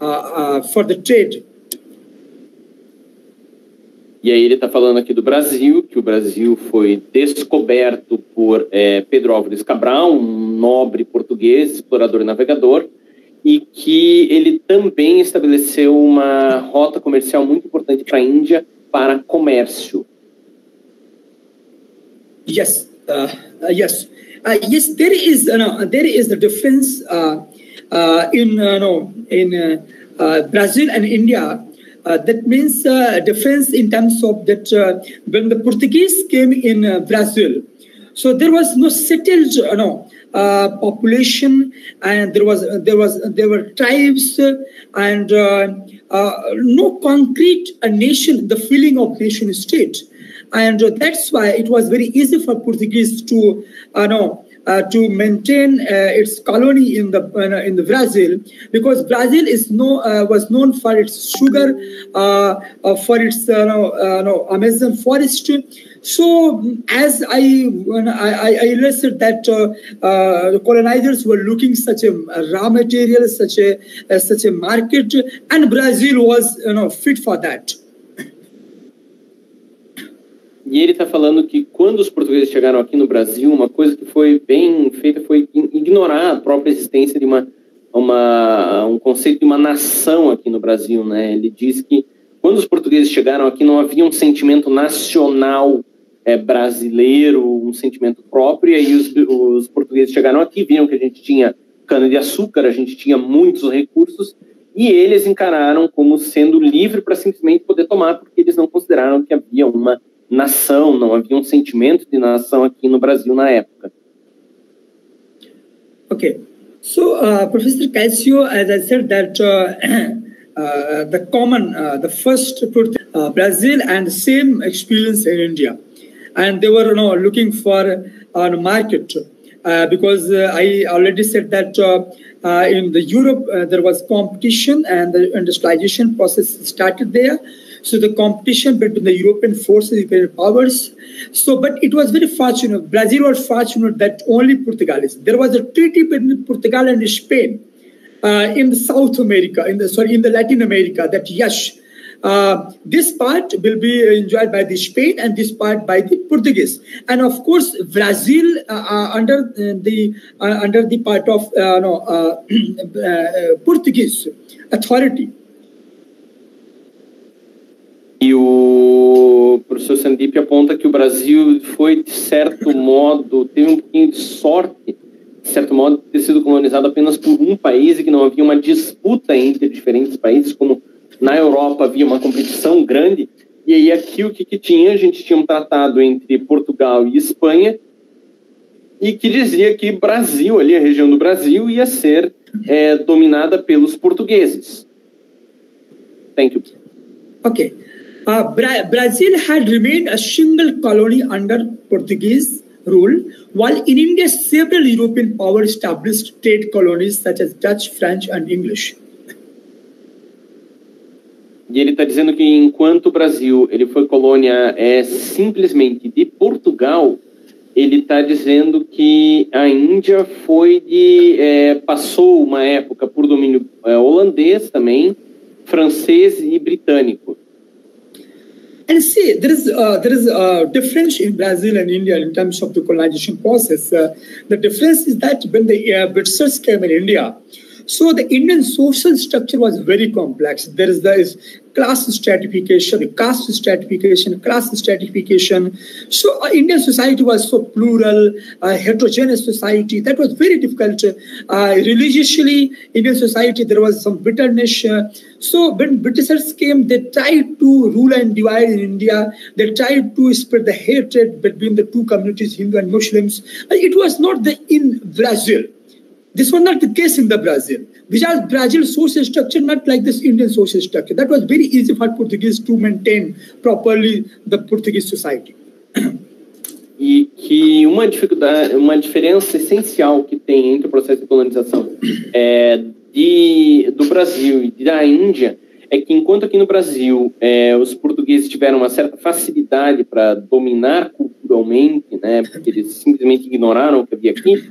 for the trade. E aí ele está falando aqui do Brasil, que o Brasil foi descoberto por é, Pedro Álvares Cabral, um nobre português, explorador e navegador, e que ele também estabeleceu uma rota comercial muito importante para a Índia para comércio. Yes, uh, uh, yes, uh, yes. There is no, there is the difference in no in Brazil and India. Uh, that means uh, difference in terms of that uh, when the Portuguese came in Brazil, so there was no settled no uh, population and there was there was there were tribes and uh, uh, no concrete nation the feeling of nation state. And that's why it was very easy for Portuguese to, uh, know, uh, to maintain uh, its colony in the uh, in the Brazil because Brazil is no uh, was known for its sugar, uh, for its no, Amazon forest. So as I I, I illustrated that the colonizers were looking such a raw material, such a such a market, and Brazil was you know fit for that. E ele está falando que quando os portugueses chegaram aqui no Brasil, uma coisa que foi bem feita foi ignorar a própria existência de uma, uma um conceito de uma nação aqui no Brasil, né? Ele diz que quando os portugueses chegaram aqui não havia um sentimento nacional é, brasileiro, um sentimento próprio, e aí os, os portugueses chegaram aqui, viram que a gente tinha cana de açúcar, a gente tinha muitos recursos, e eles encararam como sendo livre para simplesmente poder tomar, porque eles não consideraram que havia uma nação, não havia um sentimento de nação aqui no Brasil na época. Okay, so uh, Professor Cassio, as I said, that uh, uh, the common, uh, the first uh, Brazil and the same experience in India, and they were you know, looking for a market uh, because I already said that in the Europe there was competition and the industrialization process started there. So the competition between the European forces, European powers. So, but it was very fortunate. Brazil was fortunate that only Portuguese. There was a treaty between Portugal and Spain uh, in South America, in the sorry, in the Latin America. That yes, uh, this part will be enjoyed by the Spain and this part by the Portuguese, and of course Brazil uh, uh under the uh, under the part of uh, no, Portuguese authority. E o professor Sandip aponta que o Brasil foi, de certo modo, teve um pouquinho de sorte, de certo modo, de ter sido colonizado apenas por um país e que não havia uma disputa entre diferentes países, como na Europa havia uma competição grande. E aí aqui o que, que tinha? A gente tinha um tratado entre Portugal e Espanha e que dizia que Brasil, ali a região do Brasil, ia ser é, dominada pelos portugueses. Thank you. Ok. Uh, Bra Brazil had remained a single colony under Portuguese rule, while in India several European powers established trade colonies such as Dutch, French, and English. E ele está dizendo que enquanto o Brasil ele foi colônia é, simplesmente de Portugal, ele está dizendo que a Índia foi de é, passou uma época por domínio é, holandês também, francês e britânico. And see, there is uh, there is a difference in Brazil and India in terms of the colonization process. Uh, the difference is that when the uh, Britishers came in India, so the Indian social structure was very complex. There is this class stratification, caste stratification, class stratification. So uh, Indian society was so plural, uh, heterogeneous society. That was very difficult. Uh, religiously, Indian society, there was some bitterness. so when Britishers came, they tried to rule and divide in India. They tried to spread the hatred between the two communities, Hindu and Muslims. it was not the in Brazil. This was not the case in the Brazil. Because Brazil social structure not like this Indian social structure. That was very easy for Portuguese to maintain properly the Portuguese society. e que uma dificuldade, uma diferença essencial que tem entre o processo de colonização é, de, do Brasil e da Índia é que enquanto aqui no Brasil é, os portugueses tiveram uma certa facilidade para dominar culturalmente, né, porque eles simplesmente ignoraram o que havia aqui,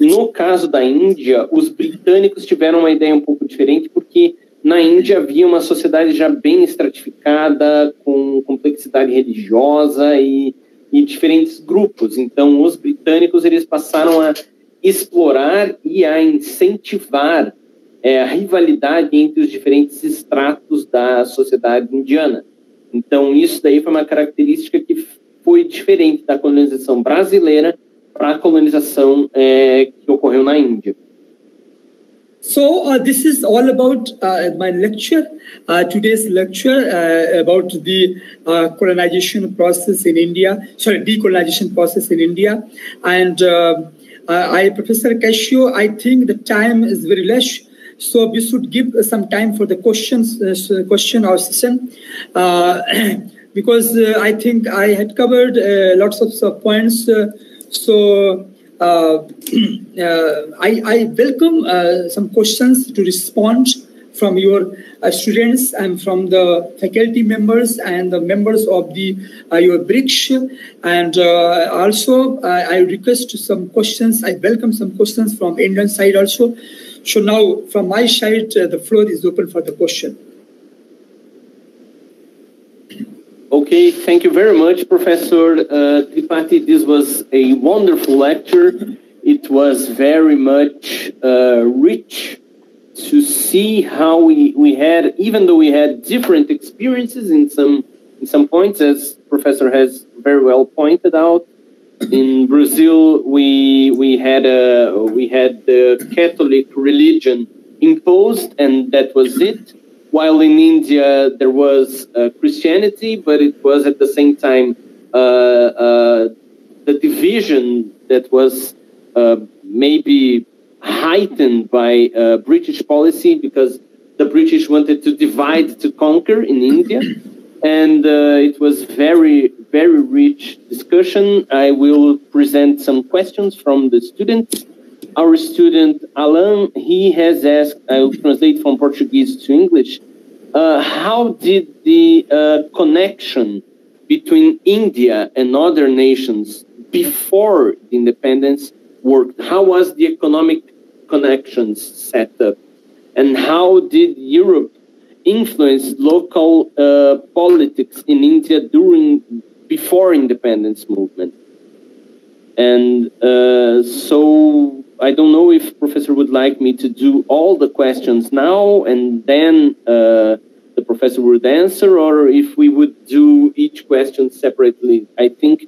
no caso da Índia, os britânicos tiveram uma ideia um pouco diferente, porque na Índia havia uma sociedade já bem estratificada, com complexidade religiosa e, e diferentes grupos. Então, os britânicos eles passaram a explorar e a incentivar é, a rivalidade entre os diferentes estratos da sociedade indiana. Então, isso daí foi uma característica que foi diferente da colonização brasileira para a colonização é, que ocorreu na Índia. So uh, this is all about uh, my lecture, uh, today's lecture uh, about the uh, colonization process in India, sorry, decolonization process in India. And uh, I, Professor Cassio, I think the time is very less, so we should give some time for the questions, question or session. because I think I had covered lots of points so uh, uh, I, I, welcome uh, some questions to respond from your uh, students and from the faculty members and the members of the your bridge. And also, I request some questions. I welcome some questions from Indian side also. So now, from my side, the floor is open for the question. Okay, thank you very much, Professor uh, Tripathi. This was a wonderful lecture. It was very much uh, rich to see how we, we had, even though we had different experiences in some in some points, as Professor has very well pointed out. In Brazil, we we had a we had the Catholic religion imposed, and that was it while in India there was uh, Christianity, but it was at the same time uh, uh, the division that was uh, maybe heightened by uh, British policy because the British wanted to divide to conquer in India. And uh, it was very, very rich discussion. I will present some questions from the students our student Alan, he has asked, I'll translate from Portuguese to English, uh, how did the uh, connection between India and other nations before independence worked? How was the economic connections set up? And how did Europe influence local uh, politics in India during before independence movement? And uh, so I don't know if professor would like me to do all the questions now and then uh, the professor would answer, or if we would do each question separately. I think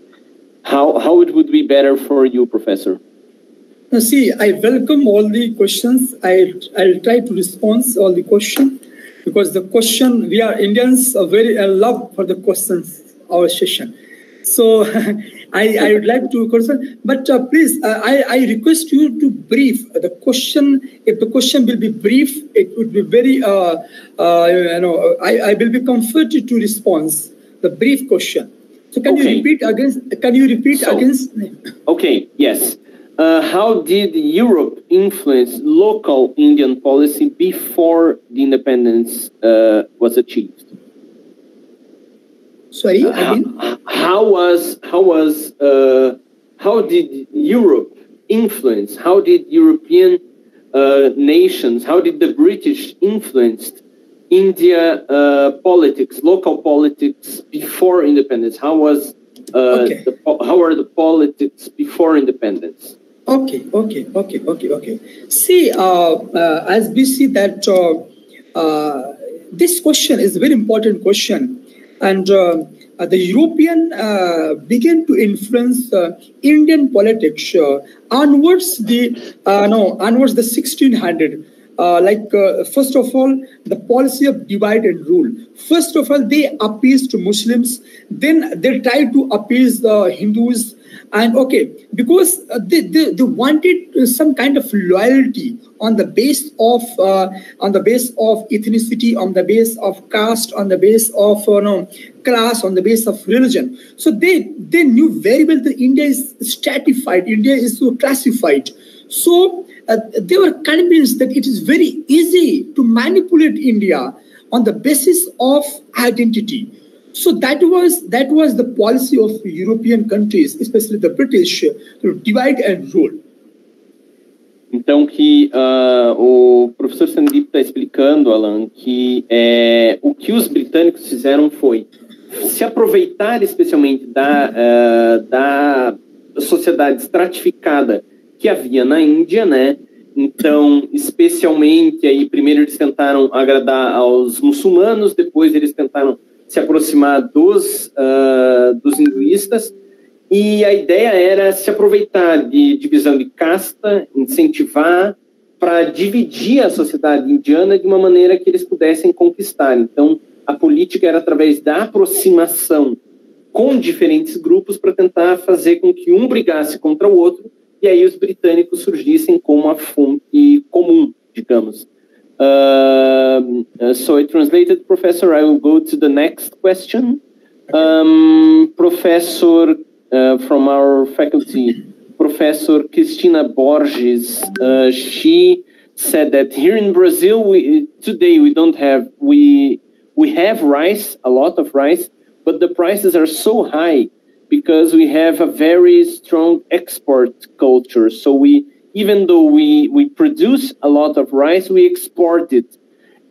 how how it would be better for you, professor. Now, see, I welcome all the questions. I I'll try to respond all the questions because the question we are Indians are very love for the questions our session. So I, I would like to question, but uh, please, uh, I, I request you to brief the question. If the question will be brief, it would be very, uh, uh you know, I, I will be comforted to respond the brief question. So can okay. you repeat against? Can you repeat so, against? Okay. Yes. Uh, how did Europe influence local Indian policy before the independence uh, was achieved? Sorry, uh, how, how, was how was uh, how did Europe influence? How did European uh, nations? How did the British influence India uh, politics, local politics before independence? How was uh, Okay. the, how are the politics before independence? Okay, okay, okay, okay, okay. See, uh, uh, as we see that uh, uh, this question is a very important question, and uh, uh, the European uh, began to influence Indian politics onwards the no onwards the 1600. Uh, like uh, first of all, the policy of divide and rule. First of all, they appeased Muslims. Then they tried to appease the Hindus and okay because uh, they, they, they wanted uh, some kind of loyalty on the base of uh, on the base of ethnicity on the base of caste on the base of uh, no, class on the base of religion. So they they knew very well that india is stratified india is so classified. So uh, they were convinced that it is very easy to manipulate india on the basis of identity so that was that was the policy of European countries, especially the British, to divide and rule. Então, que ah, o professor Sandip está explicando, Alan, que é, o que os britânicos fizeram foi se aproveitar especialmente da, ah, da sociedade estratificada que havia na Índia, né? Então, especialmente aí, primeiro eles tentaram agradar aos muçulmanos, depois eles tentaram se aproximar dos, ah, dos hinduístas, e a ideia era se aproveitar de divisão de casta, incentivar para dividir a sociedade indiana de uma maneira que eles pudessem conquistar. Então, a política era através da aproximação com diferentes grupos para tentar fazer com que um brigasse contra o outro e aí os britânicos surgissem como a fonte comum, digamos. Um, uh, so I translated, Professor. I will go to the next question. Um, professor uh, from our faculty, Professor Cristina Borges, uh, she said that here in Brazil, we, today we don't have we we have rice, a lot of rice, but the prices are so high because we have a very strong export culture. So we even though we, we produce a lot of rice, we export it.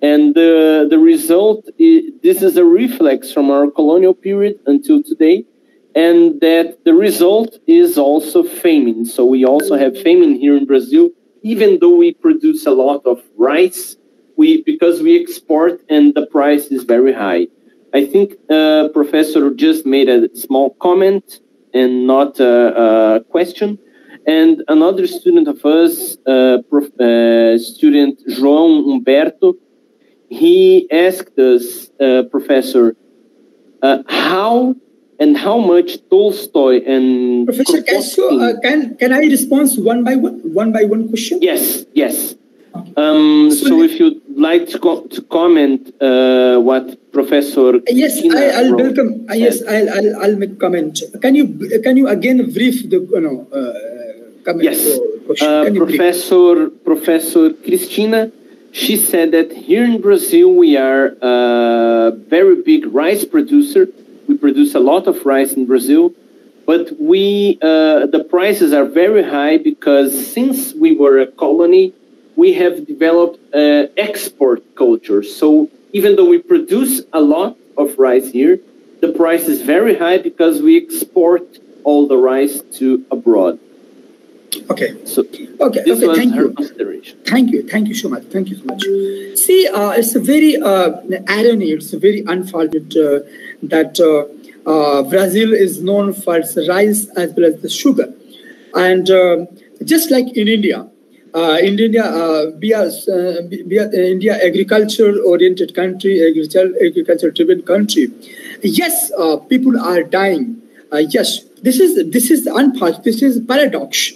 And the, the result, is, this is a reflex from our colonial period until today, and that the result is also famine. So we also have famine here in Brazil, even though we produce a lot of rice, we because we export and the price is very high. I think uh, Professor just made a small comment and not a, a question. And another student of us, uh, prof, uh, student João Humberto, he asked us, uh, Professor, uh, how and how much Tolstoy and Professor, can, so, uh, can can I respond one by one, one by one question? yes, yes. Um, So so if you'd like to, co- to comment uh, what Professor Yes, I, I'll welcome. said. yes, I'll, I'll I'll make comment. Can you can you again brief the you know uh? Yes, uh, Can you brief? Professor Professor Cristina, she said that here in Brazil we are a very big rice producer. We produce a lot of rice in Brazil, but we uh, the prices are very high because since we were a colony, we have developed uh, export culture. So even though we produce a lot of rice here, the price is very high because we export all the rice to abroad. Okay. So Okay, this okay, was thank her you. consideration. Thank you. Thank you so much. Thank you so much. See, uh, it's a very uh, irony. It's a very unfortunate uh, that uh, uh, Brazil is known for its rice as well as the sugar, and uh, just like in India. Uh, in India, uh, we are, we are India agriculture-oriented country, agriculture, agriculture-driven country. Yes, uh, people are dying. Uh, yes, this is this is unfortunate. This is paradox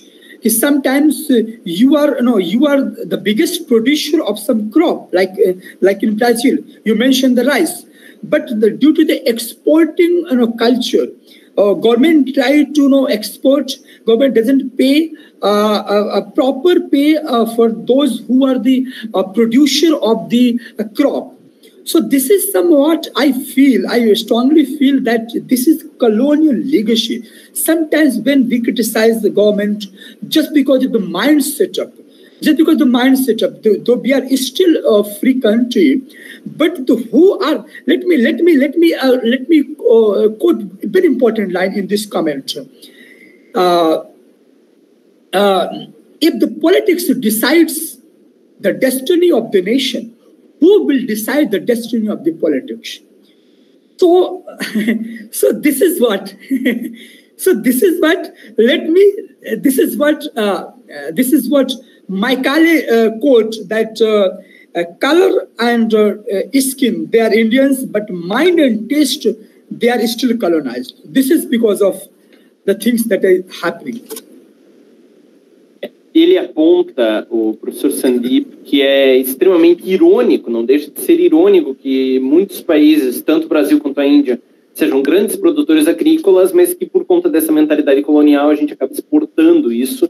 sometimes uh, you are know you are the biggest producer of some crop like uh, like in brazil you mentioned the rice. But the, due to the exporting culture uh, government try to you know export government doesn't pay a, proper pay for those who are the producer of the crop So this is somewhat I feel, I strongly feel that this is colonial legacy. Sometimes when we criticize the government just because of the mindset up, just because the mindset up, though we are still a free country, but the who are let me let me let me uh, let me uh, quote a very important line in this comment. Uh, uh if the politics decides the destiny of the nation, who will decide the destiny of the politics? So, so this is what. so this is what. Let me. This is what. Uh, uh, this is what Macaulay uh, quote that. Uh, uh, color and uh, skin, they are Indians, but mind and taste, they are still colonized. This is because of the things that are happening. Ele aponta, o professor Sandip, que é extremamente irônico, não deixa de ser irônico que muitos países, tanto o Brasil quanto a Índia, sejam grandes produtores agrícolas, mas que por conta dessa mentalidade colonial a gente acaba exportando isso.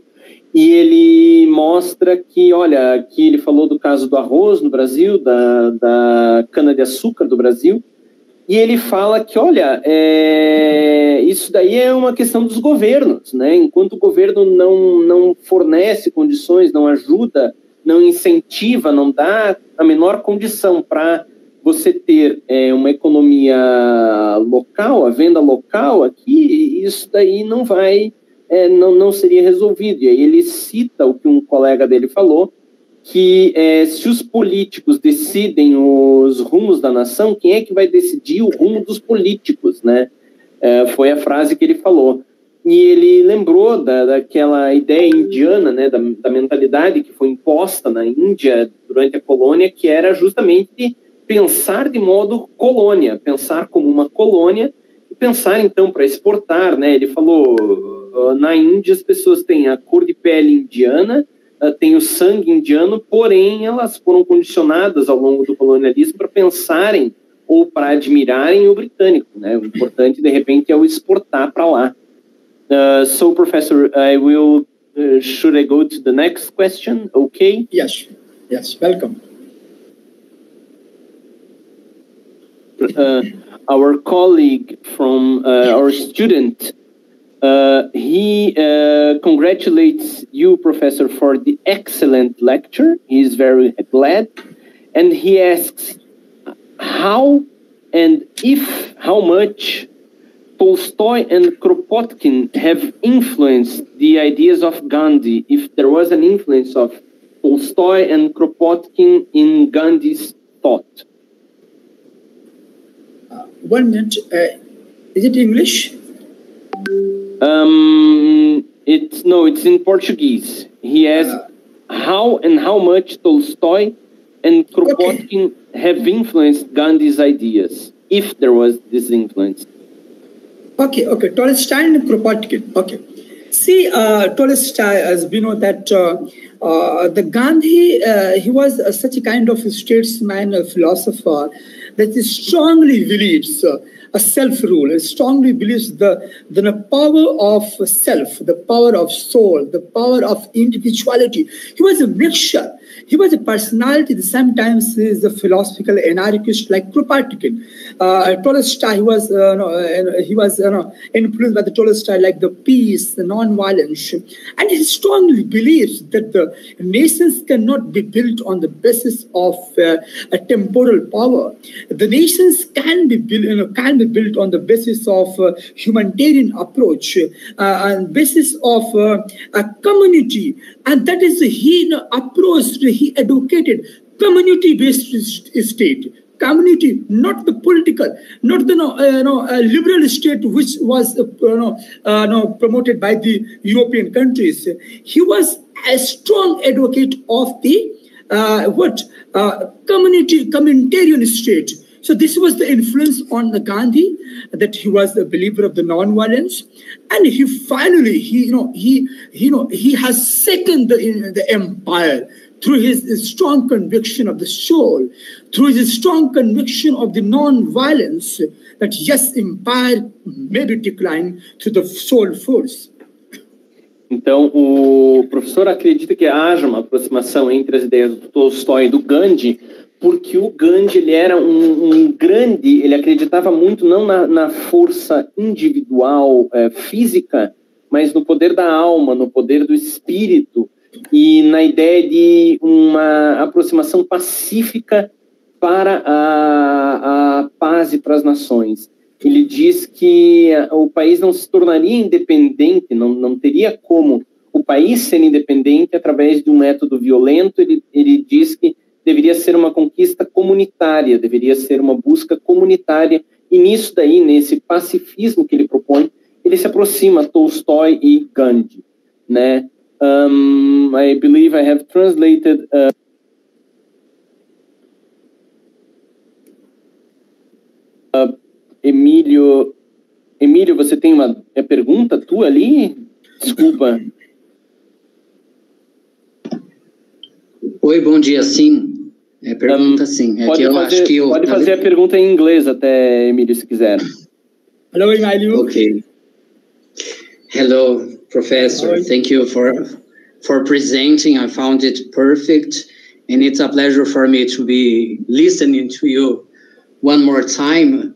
E ele mostra que, olha, aqui ele falou do caso do arroz no Brasil, da, da cana-de-açúcar do Brasil, e ele fala que, olha, é, isso daí é uma questão dos governos, né? Enquanto o governo não, não fornece condições, não ajuda, não incentiva, não dá a menor condição para você ter é, uma economia local, a venda local aqui, isso daí não vai, é, não, não seria resolvido. E aí ele cita o que um colega dele falou, que é, se os políticos decidem os rumos da nação, quem é que vai decidir o rumo dos políticos, né? É, foi a frase que ele falou. E ele lembrou da, daquela ideia indiana, né, da, da mentalidade que foi imposta na Índia durante a colônia, que era justamente pensar de modo colônia, pensar como uma colônia e pensar então para exportar, né? Ele falou, na Índia as pessoas têm a cor de pele indiana, uh, têm o sangue indiano, porém elas foram condicionadas ao longo do colonialismo para pensarem ou para admirarem o britânico, né? O importante de repente é o exportar para lá. Uh, so, professor, I will. Uh, should I go to the next question? Okay. Yes. Yes. Welcome. Uh, our colleague from uh, our student he uh, congratulates you, Professor, for the excellent lecture. He is very glad. And he asks how and if how much Tolstoy and Kropotkin have influenced the ideas of Gandhi, if there was an influence of Tolstoy and Kropotkin in Gandhi's thought. Uh, one minute. Uh, is it English? Um, it's no, it's in Portuguese. He asks uh, how and how much Tolstoy and Kropotkin okay. have influenced Gandhi's ideas, if there was this influence. Okay, okay. Tolstoy and Kropotkin. Okay. See, uh, Tolstoy, as we know that uh, uh, the Gandhi, uh, he was such a kind of a statesman, a philosopher that he strongly believes a self-rule. He strongly believes the, the power of self, the power of soul, the power of individuality. He was a mixture. He was a personality. Sometimes he is a philosophical anarchist like Kropotkin. Uh, Tolstoy, he was, uh, no, uh, he was uh, influenced by the Tolstoy like the peace, the non-violence. And he strongly believes that the nations cannot be built on the basis of uh, a temporal power. The nations can be built, you know, can be built on the basis of uh, humanitarian approach uh, and basis of uh, a community. And that is he you know, approached, he educated community-based state community, not the political, not the uh, no, uh, liberal state which was uh, no, uh, no, promoted by the European countries. He was a strong advocate of the uh, what uh, community communitarian state. So this was the influence on the Gandhi that he was a believer of the non-violence, and he finally he you know he you know he has second the, the empire through his, his strong conviction of the soul, through his strong conviction of the non-violence that yes, empire may be declined to the soul force. Então, o professor acredita que haja uma aproximação entre as ideias do Tolstói e do Gandhi porque o Gandhi ele era um, um grande, ele acreditava muito não na, na força individual é, física, mas no poder da alma, no poder do espírito e na ideia de uma aproximação pacífica para a, a paz e para as nações. Ele diz que o país não se tornaria independente, não, não teria como o país ser independente através de um método violento. Ele, ele diz que deveria ser uma conquista comunitária, deveria ser uma busca comunitária, e nisso daí, nesse pacifismo que ele propõe, ele se aproxima Tolstói e Gandhi, né? Um, I believe I have translated uh, uh, Emílio, Emílio, você tem uma é pergunta tua ali? Desculpa. Oi, bom dia. Sim, é pergunta um, sim. É pode que eu fazer, acho que eu, pode fazer a pergunta em inglês até, Emílio, se quiser. Hello, Emílio. Okay. Hello, professor. Thank you for for presenting. I found it perfect, and it's a pleasure for me to be listening to you one more time.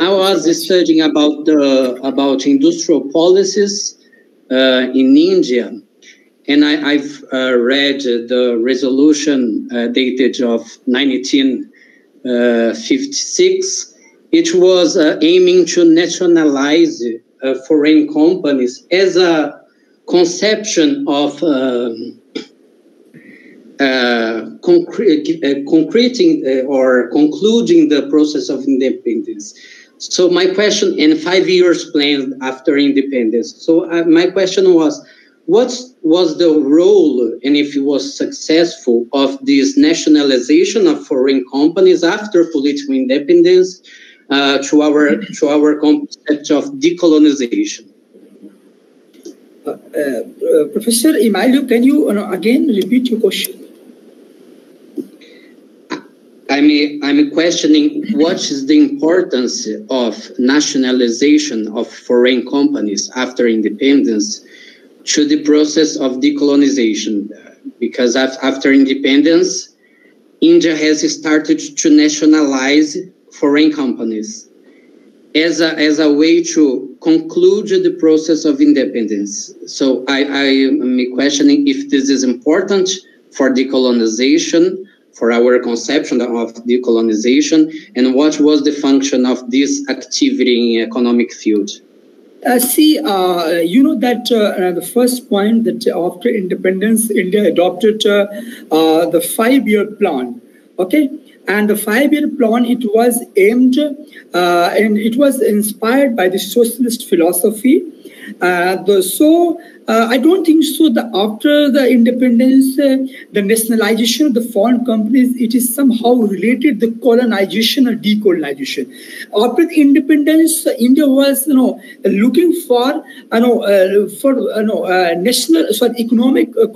I was studying about the about industrial policies uh, in India, and I, have uh, read the resolution uh, dated of 1956. It was uh, aiming to nationalize uh, foreign companies as a conception of um, uh, concre- uh, concreting uh, or concluding the process of independence. So my question, in five years plan after independence. So uh, my question was, what was the role, and if it was successful, of this nationalization of foreign companies after political independence uh, to our to our concept of decolonization? Uh, uh, Professor Emilio, can you again repeat your question? I'm, I'm questioning what is the importance of nationalization of foreign companies after independence to the process of decolonization. Because after independence, India has started to nationalize foreign companies as a, as a way to conclude the process of independence. So I, I am questioning if this is important for decolonization for our conception of decolonization and what was the function of this activity in economic field? Uh, see, uh, you know that uh, the first point that after independence, India adopted uh, uh, the five-year plan. Okay, and the five-year plan it was aimed uh, and it was inspired by the socialist philosophy. The, so uh, I don't think so. The, after the independence, uh, the nationalization of the foreign companies, it is somehow related the colonization or decolonization. After the independence, uh, India was, you know, looking for, you know, uh, for, you know, uh, national, sorry, economic uh,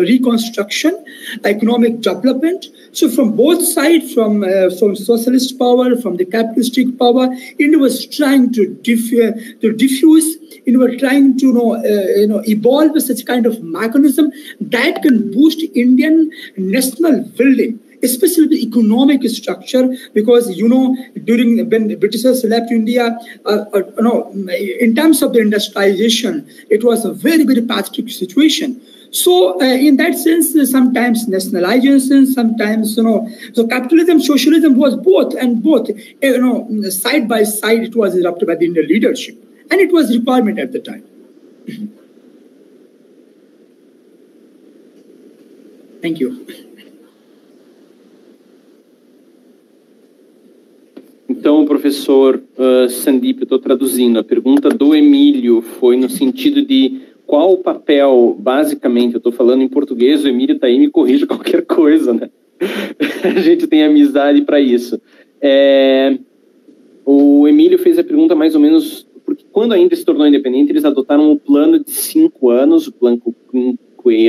reconstruction, economic development. So from both sides, from from socialist power, from the capitalistic power, India was trying to, diff- to diffuse. India was trying to, you know, you know evolve such kind of mechanism that can boost Indian national building especially the economic structure, because you know during when the Britishers left India, uh, uh, you know, in terms of the industrialization, it was a very very pathetic situation. So, uh, in that sense, sometimes nationalization, sometimes you know, so capitalism, socialism was both, and both, you know, side by side, it was adopted by the Indian leadership, and it was requirement at the time. Thank you. Então, professor uh, Sandip, eu estou traduzindo. A pergunta do Emílio foi no sentido de qual o papel, basicamente, eu estou falando em português, o Emílio está aí, me corrija qualquer coisa, né? a gente tem amizade para isso. É, o Emílio fez a pergunta mais ou menos, porque quando a Índia se tornou independente, eles adotaram um plano de cinco anos, o plano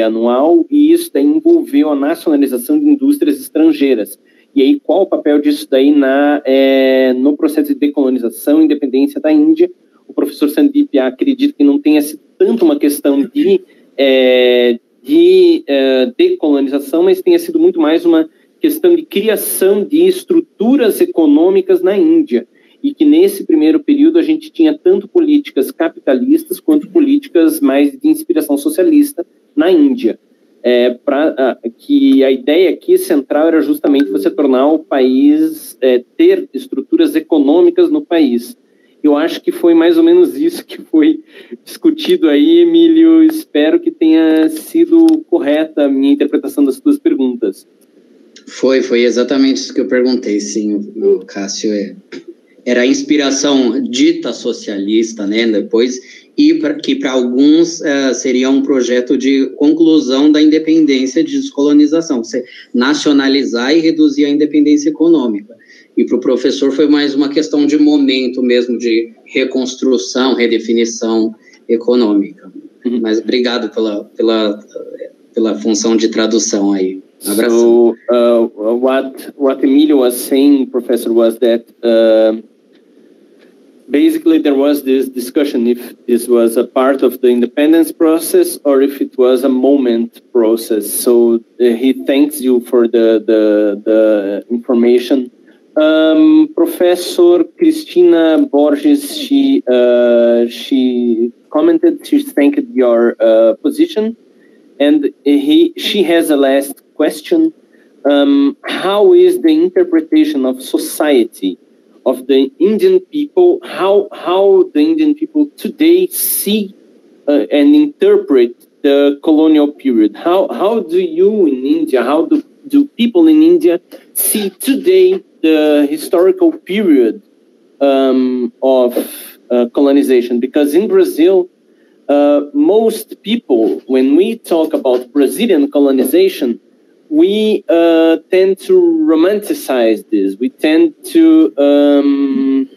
anual, e isso daí envolveu a nacionalização de indústrias estrangeiras. E aí, qual o papel disso daí na, é, no processo de decolonização e independência da Índia? O professor Sandip acredita que não tenha sido tanto uma questão de, é, de é, decolonização, mas tenha sido muito mais uma questão de criação de estruturas econômicas na Índia e que nesse primeiro período a gente tinha tanto políticas capitalistas quanto políticas mais de inspiração socialista na Índia. É, pra, que a ideia aqui central era justamente você tornar o país, é, ter estruturas econômicas no país. Eu acho que foi mais ou menos isso que foi discutido aí, Emílio. Espero que tenha sido correta a minha interpretação das suas perguntas. Foi, foi exatamente isso que eu perguntei, sim, o Cássio. É, era a inspiração dita socialista, né, depois, e pra, que para alguns uh, seria um projeto de conclusão da independência de descolonização, você nacionalizar e reduzir a independência econômica. E para o professor foi mais uma questão de momento mesmo, de reconstrução, redefinição econômica. Uhum. Mas obrigado pela, pela, pela função de tradução aí. Um abraço. So, uh, what, what Emilio was saying, professor, was that uh, basically there was this discussion if this was a part of the independence process or if it was a moment process. So uh, he thanks you for the the, the information. Um, Professor Cristina Borges, she uh, she commented, she thanked your uh, position, and he she has a last question. Um, how is the interpretation of society? Of the Indian people, how how the Indian people today see uh, and interpret the colonial period. How how do you in India, how do, do people in India see today the historical period um, of uh, colonization? Because in Brazil, uh, most people, when we talk about Brazilian colonization, we uh, tend to romanticize this. We tend to um,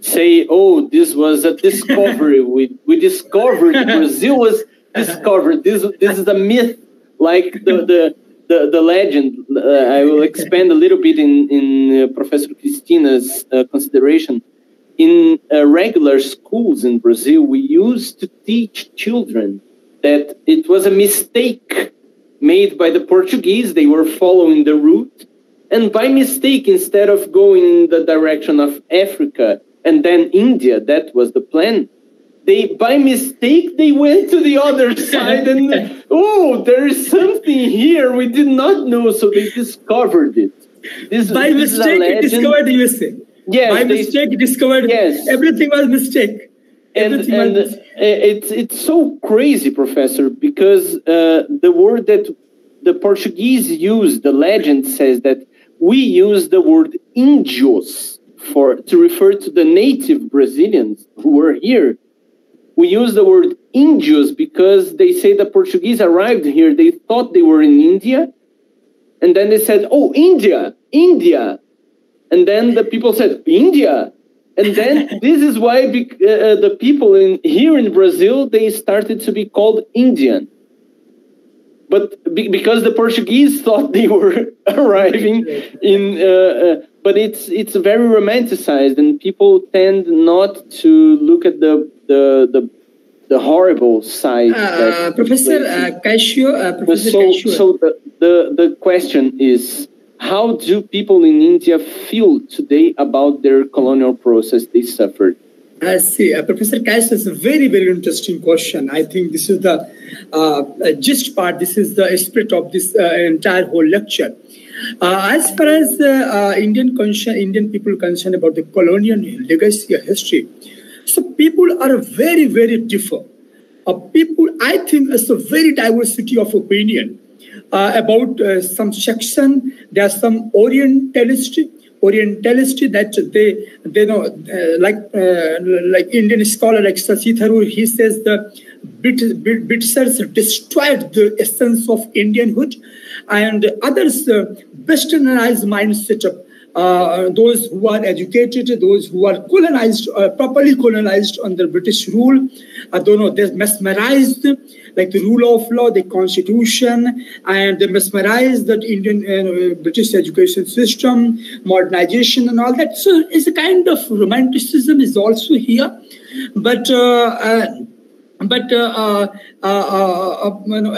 say, "Oh, this was a discovery. we we discovered Brazil was discovered. This this is a myth, like the the." The, the legend, uh, I will expand a little bit in, in uh, Professor Cristina's uh, consideration. In uh, regular schools in Brazil, we used to teach children that it was a mistake made by the Portuguese. They were following the route. And by mistake, instead of going in the direction of Africa and then India, that was the plan. They, by mistake, they went to the other side and, oh, there is something here we did not know. So they discovered it. This, by this mistake, it discovered USA. Yes. By they, mistake, discovered yes. everything was mistake and, and uh, it's it's so crazy, Professor, because uh, the word that the Portuguese use, the legend says that we use the word índios for to refer to the native Brazilians who were here. We use the word índios because they say the Portuguese arrived here. They thought they were in India, and then they said, "Oh, India, India," and then the people said, "India." And then this is why be, uh, uh, the people in here in Brazil they started to be called Indian. But be, because the Portuguese thought they were arriving in, uh, uh, but it's it's very romanticized, and people tend not to look at the the the, the horrible side. Uh, Professor Cassio, Professor so, So the, the the question is how do people in India feel today about their colonial process they suffered? I see. Uh, Professor Kais is a very, very interesting question. I think this is the uh, gist part, this is the spirit of this uh, entire whole lecture. Uh, as far as the uh, Indian, Indian people concerned about the colonial legacy or history, so people are very, very different. Uh, people, I think, is a very diversity of opinion uh, about uh, some section. There's some Orientalist, Orientalist that they they know uh, like uh, like Indian scholar like Shashi Tharoor. He says the Brit- Britishers destroyed the essence of Indianhood, and others uh, westernized mindset of uh, those who are educated, those who are colonized, uh, properly colonized under British rule, I don't know, they're mesmerized, like the rule of law, the constitution, and they mesmerized that Indian uh, British education system, modernization, and all that. So it's a kind of romanticism is also here, but. But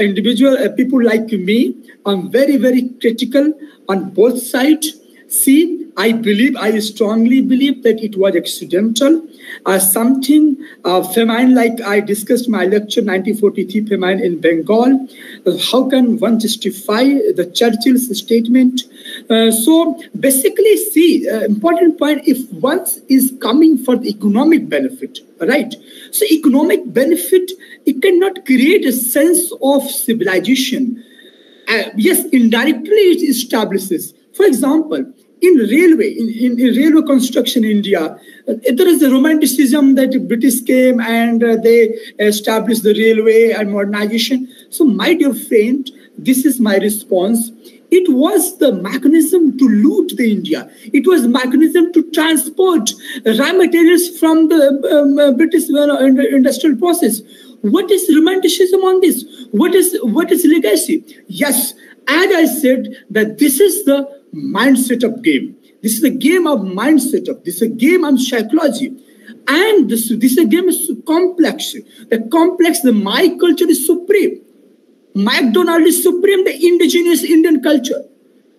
individual people like me, I'm very, very critical on both sides. See, I believe, I strongly believe that it was accidental. Uh, something uh, famine, like I discussed my lecture 1943 famine in Bengal. Uh, how can one justify the Churchill's statement? Uh, so basically, see, uh, important point, if one is coming for the economic benefit, right? So economic benefit, it cannot create a sense of civilization. Uh, yes, indirectly it establishes. For example, in railway, in, in, in, railway construction in India, uh, there is a romanticism that British came and uh, they established the railway and modernization. So, my dear friend, this is my response. It was the mechanism to loot the India. It was mechanism to transport raw materials from the um, uh, British industrial process. What is romanticism on this? What is what is legacy? Yes, as I said, that this is the mindset of game. This is a game of mindset of this is a game of psychology. And this, this is a game is complex. The complex, the my culture is supreme. McDonald is supreme, the indigenous Indian culture.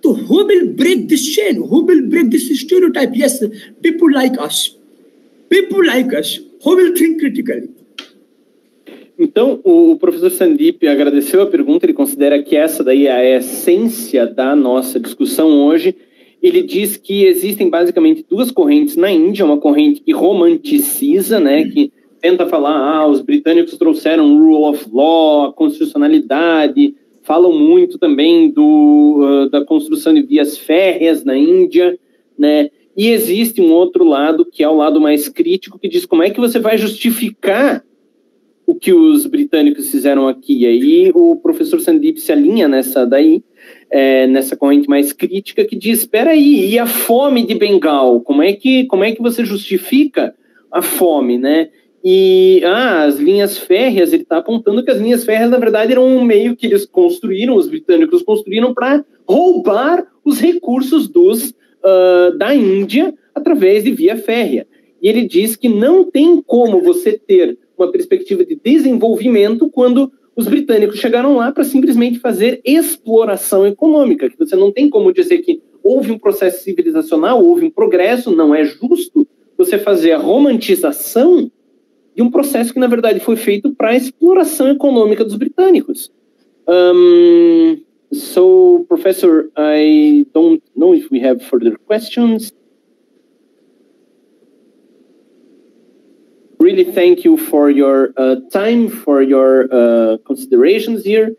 So who will break this chain? Who will break this stereotype? Yes, people like us. People like us who will think critically. Então, o professor Sandip agradeceu a pergunta, ele considera que essa daí é a essência da nossa discussão hoje. Ele diz que existem basicamente duas correntes na Índia, uma corrente que romanticiza, né, que tenta falar, ah, os britânicos trouxeram rule of law, a constitucionalidade, falam muito também do, uh, da construção de vias férreas na Índia, né, e existe um outro lado, que é o lado mais crítico, que diz como é que você vai justificar o que os britânicos fizeram aqui. E aí o professor Sandip se alinha nessa daí, é, nessa corrente mais crítica que diz, espera aí, e a fome de Bengal? Como é que como é que você justifica a fome, né? E ah, as linhas férreas, ele está apontando que as linhas férreas, na verdade, eram um meio que eles construíram, os britânicos construíram para roubar os recursos dos uh, da Índia através de via férrea. E ele diz que não tem como você ter uma perspectiva de desenvolvimento quando os britânicos chegaram lá para simplesmente fazer exploração econômica, que você não tem como dizer que houve um processo civilizacional, houve um progresso, não é justo você fazer a romantização de um processo que, na verdade, foi feito para a exploração econômica dos britânicos. Um, so, Professor, I don't know if we have further questions. Really thank you for your uh, time, for your uh, considerations here.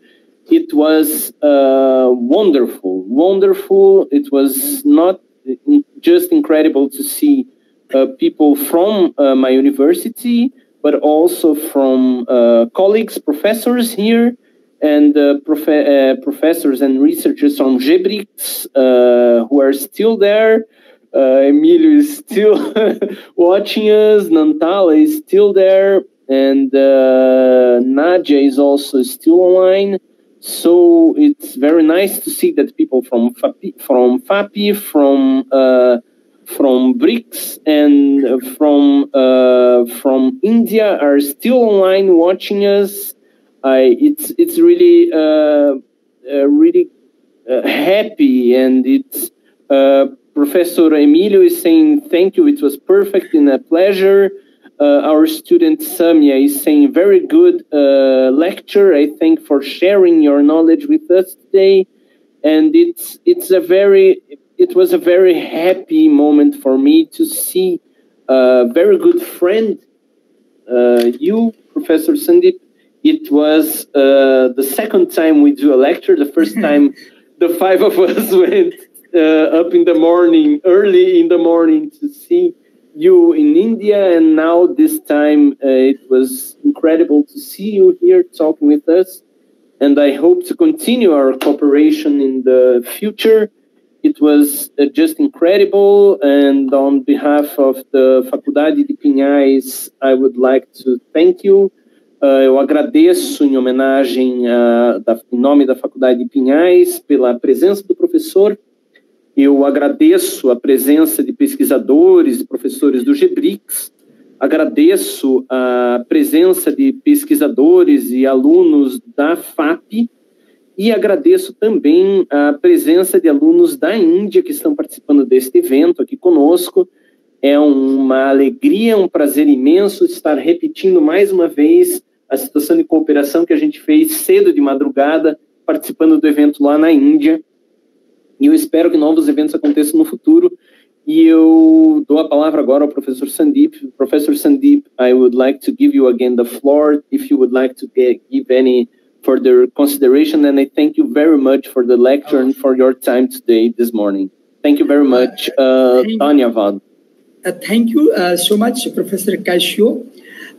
It was uh, wonderful, wonderful. It was not just incredible to see uh, people from uh, my university, but also from uh, colleagues, professors here, and prof- professors and researchers from GEBRICS who are still there. Uh, Emilio is still watching us. Nantala is still there, and uh, Nadia is also still online. So it's very nice to see that people from FAPI, from FAPI, from uh, from BRICS, and from uh, from India are still online watching us. I it's it's really uh, uh, really happy, and it's Professor Emilio is saying thank you. It was perfect and a pleasure. Uh, our student Samia is saying very good uh, lecture. I thank for sharing your knowledge with us today, and it's it's a very it was a very happy moment for me to see a very good friend, uh, you, Professor Sandeep. It was uh, the second time we do a lecture. The first time the five of us went uh, up in the morning, early in the morning, to see you in India, and now this time uh, it was incredible to see you here talking with us. And I hope to continue our cooperation in the future. It was uh, just incredible, and on behalf of the Faculdade de Pinhais, I would like to thank you. Uh, eu agradeço em homenagem, a, da, em nome da Faculdade de Pinhais, pela presença do professor Eu agradeço a presença de pesquisadores e professores do GEBRICS, agradeço a presença de pesquisadores e alunos da FAP e agradeço também a presença de alunos da Índia que estão participando deste evento aqui conosco. É uma alegria, um prazer imenso estar repetindo mais uma vez a situação de cooperação que a gente fez cedo de madrugada, participando do evento lá na Índia. E eu espero que novos eventos aconteçam no futuro. E eu dou a palavra agora ao professor Sandeep. Professor Sandeep, I would like to give you again the floor if you would like to get, give any further consideration. And I thank you very much for the lecture and for your time today, this morning. Thank you very much. Uh, Dhanyavad. Uh, thank you uh, so much, Professor Cassio.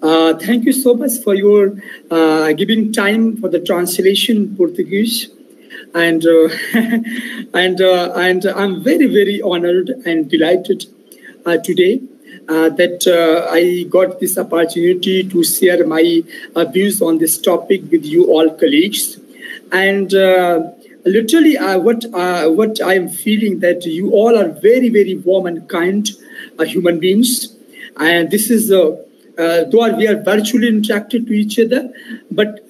Uh, thank you so much for your uh, giving time for the translation in Portuguese and uh, and uh, and I'm very very honored and delighted uh, today uh, that uh, I got this opportunity to share my uh, views on this topic with you all colleagues. And literally what what I am feeling that you all are very very warm and kind human beings. And this is though we are virtually interacted to each other but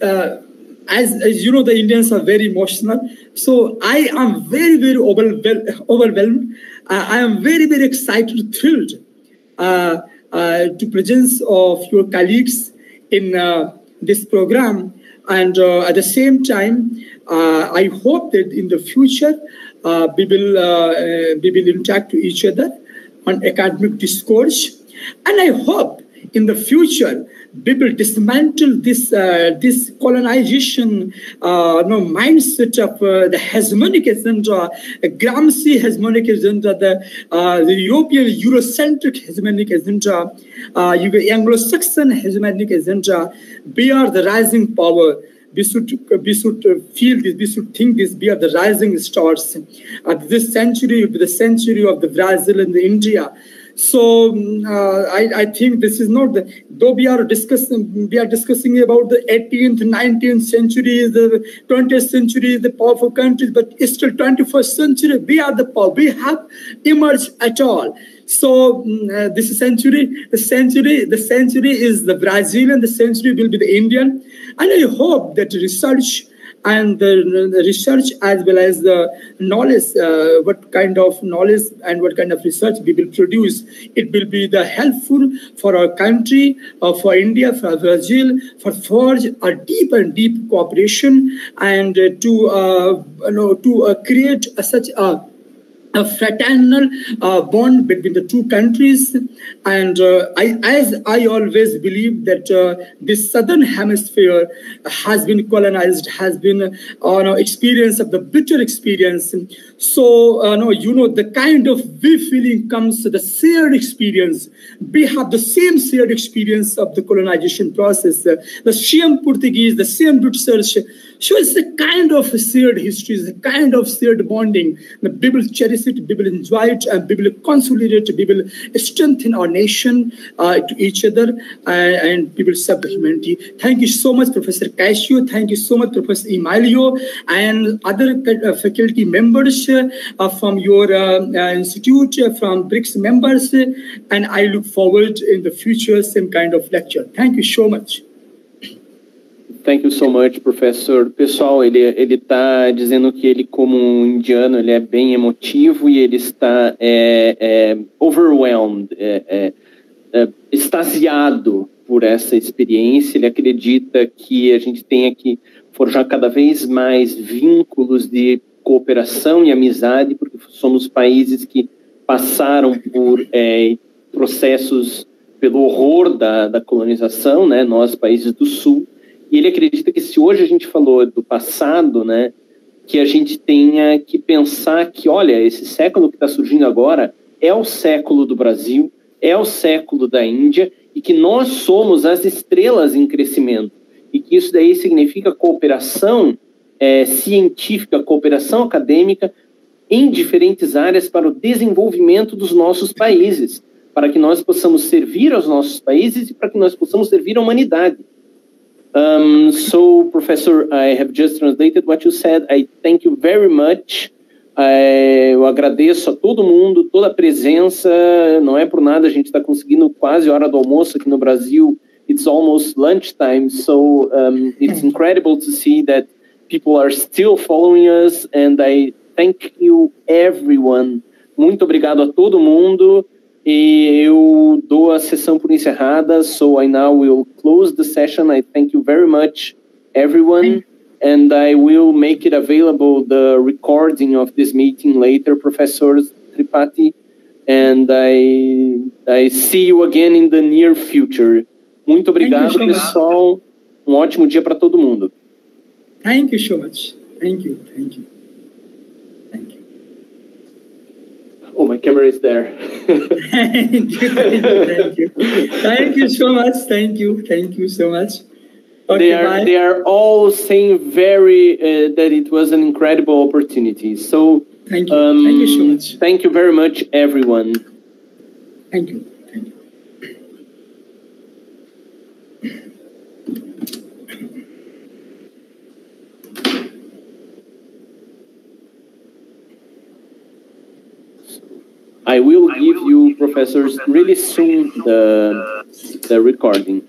as, as you know, the Indians are very emotional. So I am very, very overwhelmed. Uh, I am very, very excited, thrilled uh, uh, to presence of your colleagues in uh, this program. And uh, at the same time, uh, I hope that in the future, we, will, we will interact to each other on academic discourse. And I hope in the future, will dismantle this uh, this colonization uh, no, mindset of uh, the hegemonic agenda, Gramsci hegemonic agenda, the, uh, the European Eurocentric hegemonic agenda, uh, Anglo-Saxon hegemonic agenda. We are the rising power. We should, we should feel this, we should think this, we are the rising stars. Uh, this century will be the century of the Brazil and the India. So mm, uh, I, I, think this is not the, though we are discussing we are discussing about the 18th, 19th century, the 20th century, the powerful countries, but still 21st century we are the power. We have emerged at all. So mm, uh, this century, the century, the century is the Brazilian, the century will be the Indian, and I hope that research and the, research as well as the knowledge, uh, what kind of knowledge and what kind of research we will produce. It will be the helpful for our country, uh, for India, for Brazil, for forge a deep and deep cooperation and to uh, you know to uh, create such a a fraternal uh, bond between the two countries. And uh, I, as I always believe that uh, this southern hemisphere has been colonized, has been uh, no, experience of the bitter experience. So, uh, no, you know, the kind of we feeling comes the shared experience. We have the same shared experience of the colonization process. the same Portuguese, the same British so it's the kind of shared history, the kind of shared bonding. The people cherish it, people enjoy it, and people consolidate it, people strengthen our nation uh, to each other, uh, and people serve humanity. Thank you so much, Professor Cassio. Thank you so much, Professor Emilio, and other uh, faculty members uh, from your uh, uh, institute, from BRICS members, and I look forward in the future same kind of lecture. Thank you so much. Thank you so much, professor. Pessoal, ele ele está dizendo que ele, como um indiano, ele é bem emotivo e ele está é, é, overwhelmed, é, é, é, extasiado por essa experiência. Ele acredita que a gente tenha que forjar cada vez mais vínculos de cooperação e amizade, porque somos países que passaram por é, processos pelo horror da, da colonização, né? Nós, países do Sul. E ele acredita que se hoje a gente falou do passado, né, que a gente tenha que pensar que, olha, esse século que está surgindo agora é o século do Brasil, é o século da Índia e que nós somos as estrelas em crescimento. E que isso daí significa cooperação é, científica, cooperação acadêmica em diferentes áreas para o desenvolvimento dos nossos países, para que nós possamos servir aos nossos países e para que nós possamos servir à humanidade. Um, so, Professor, I have just translated what you said. I thank you very much é, eu agradeço a todo mundo, toda a presença. Não é por nada, a gente está conseguindo quase hora do almoço aqui no Brasil. It's almost lunchtime, so um, it's incredible to see that people are still following us, and I thank you everyone. Muito obrigado a todo mundo. E eu dou a sessão por encerrada, so I now will close the session. I thank you very much, everyone, and I will make it available the recording of this meeting later, Professor Tripathi, and I I see you again in the near future. Muito obrigado, pessoal. Um ótimo dia para todo mundo. Thank you so much. Thank you. Thank you. Thank you. Oh, my camera is there. thank you. Thank you. Thank you so much. Thank you. Thank you so much. Okay, they are bye. they are all saying very uh, that it was an incredible opportunity. So Thank you. um, Thank you so much. Thank you very much, everyone. Thank you. Thank you. I will give you professors really soon the the recording.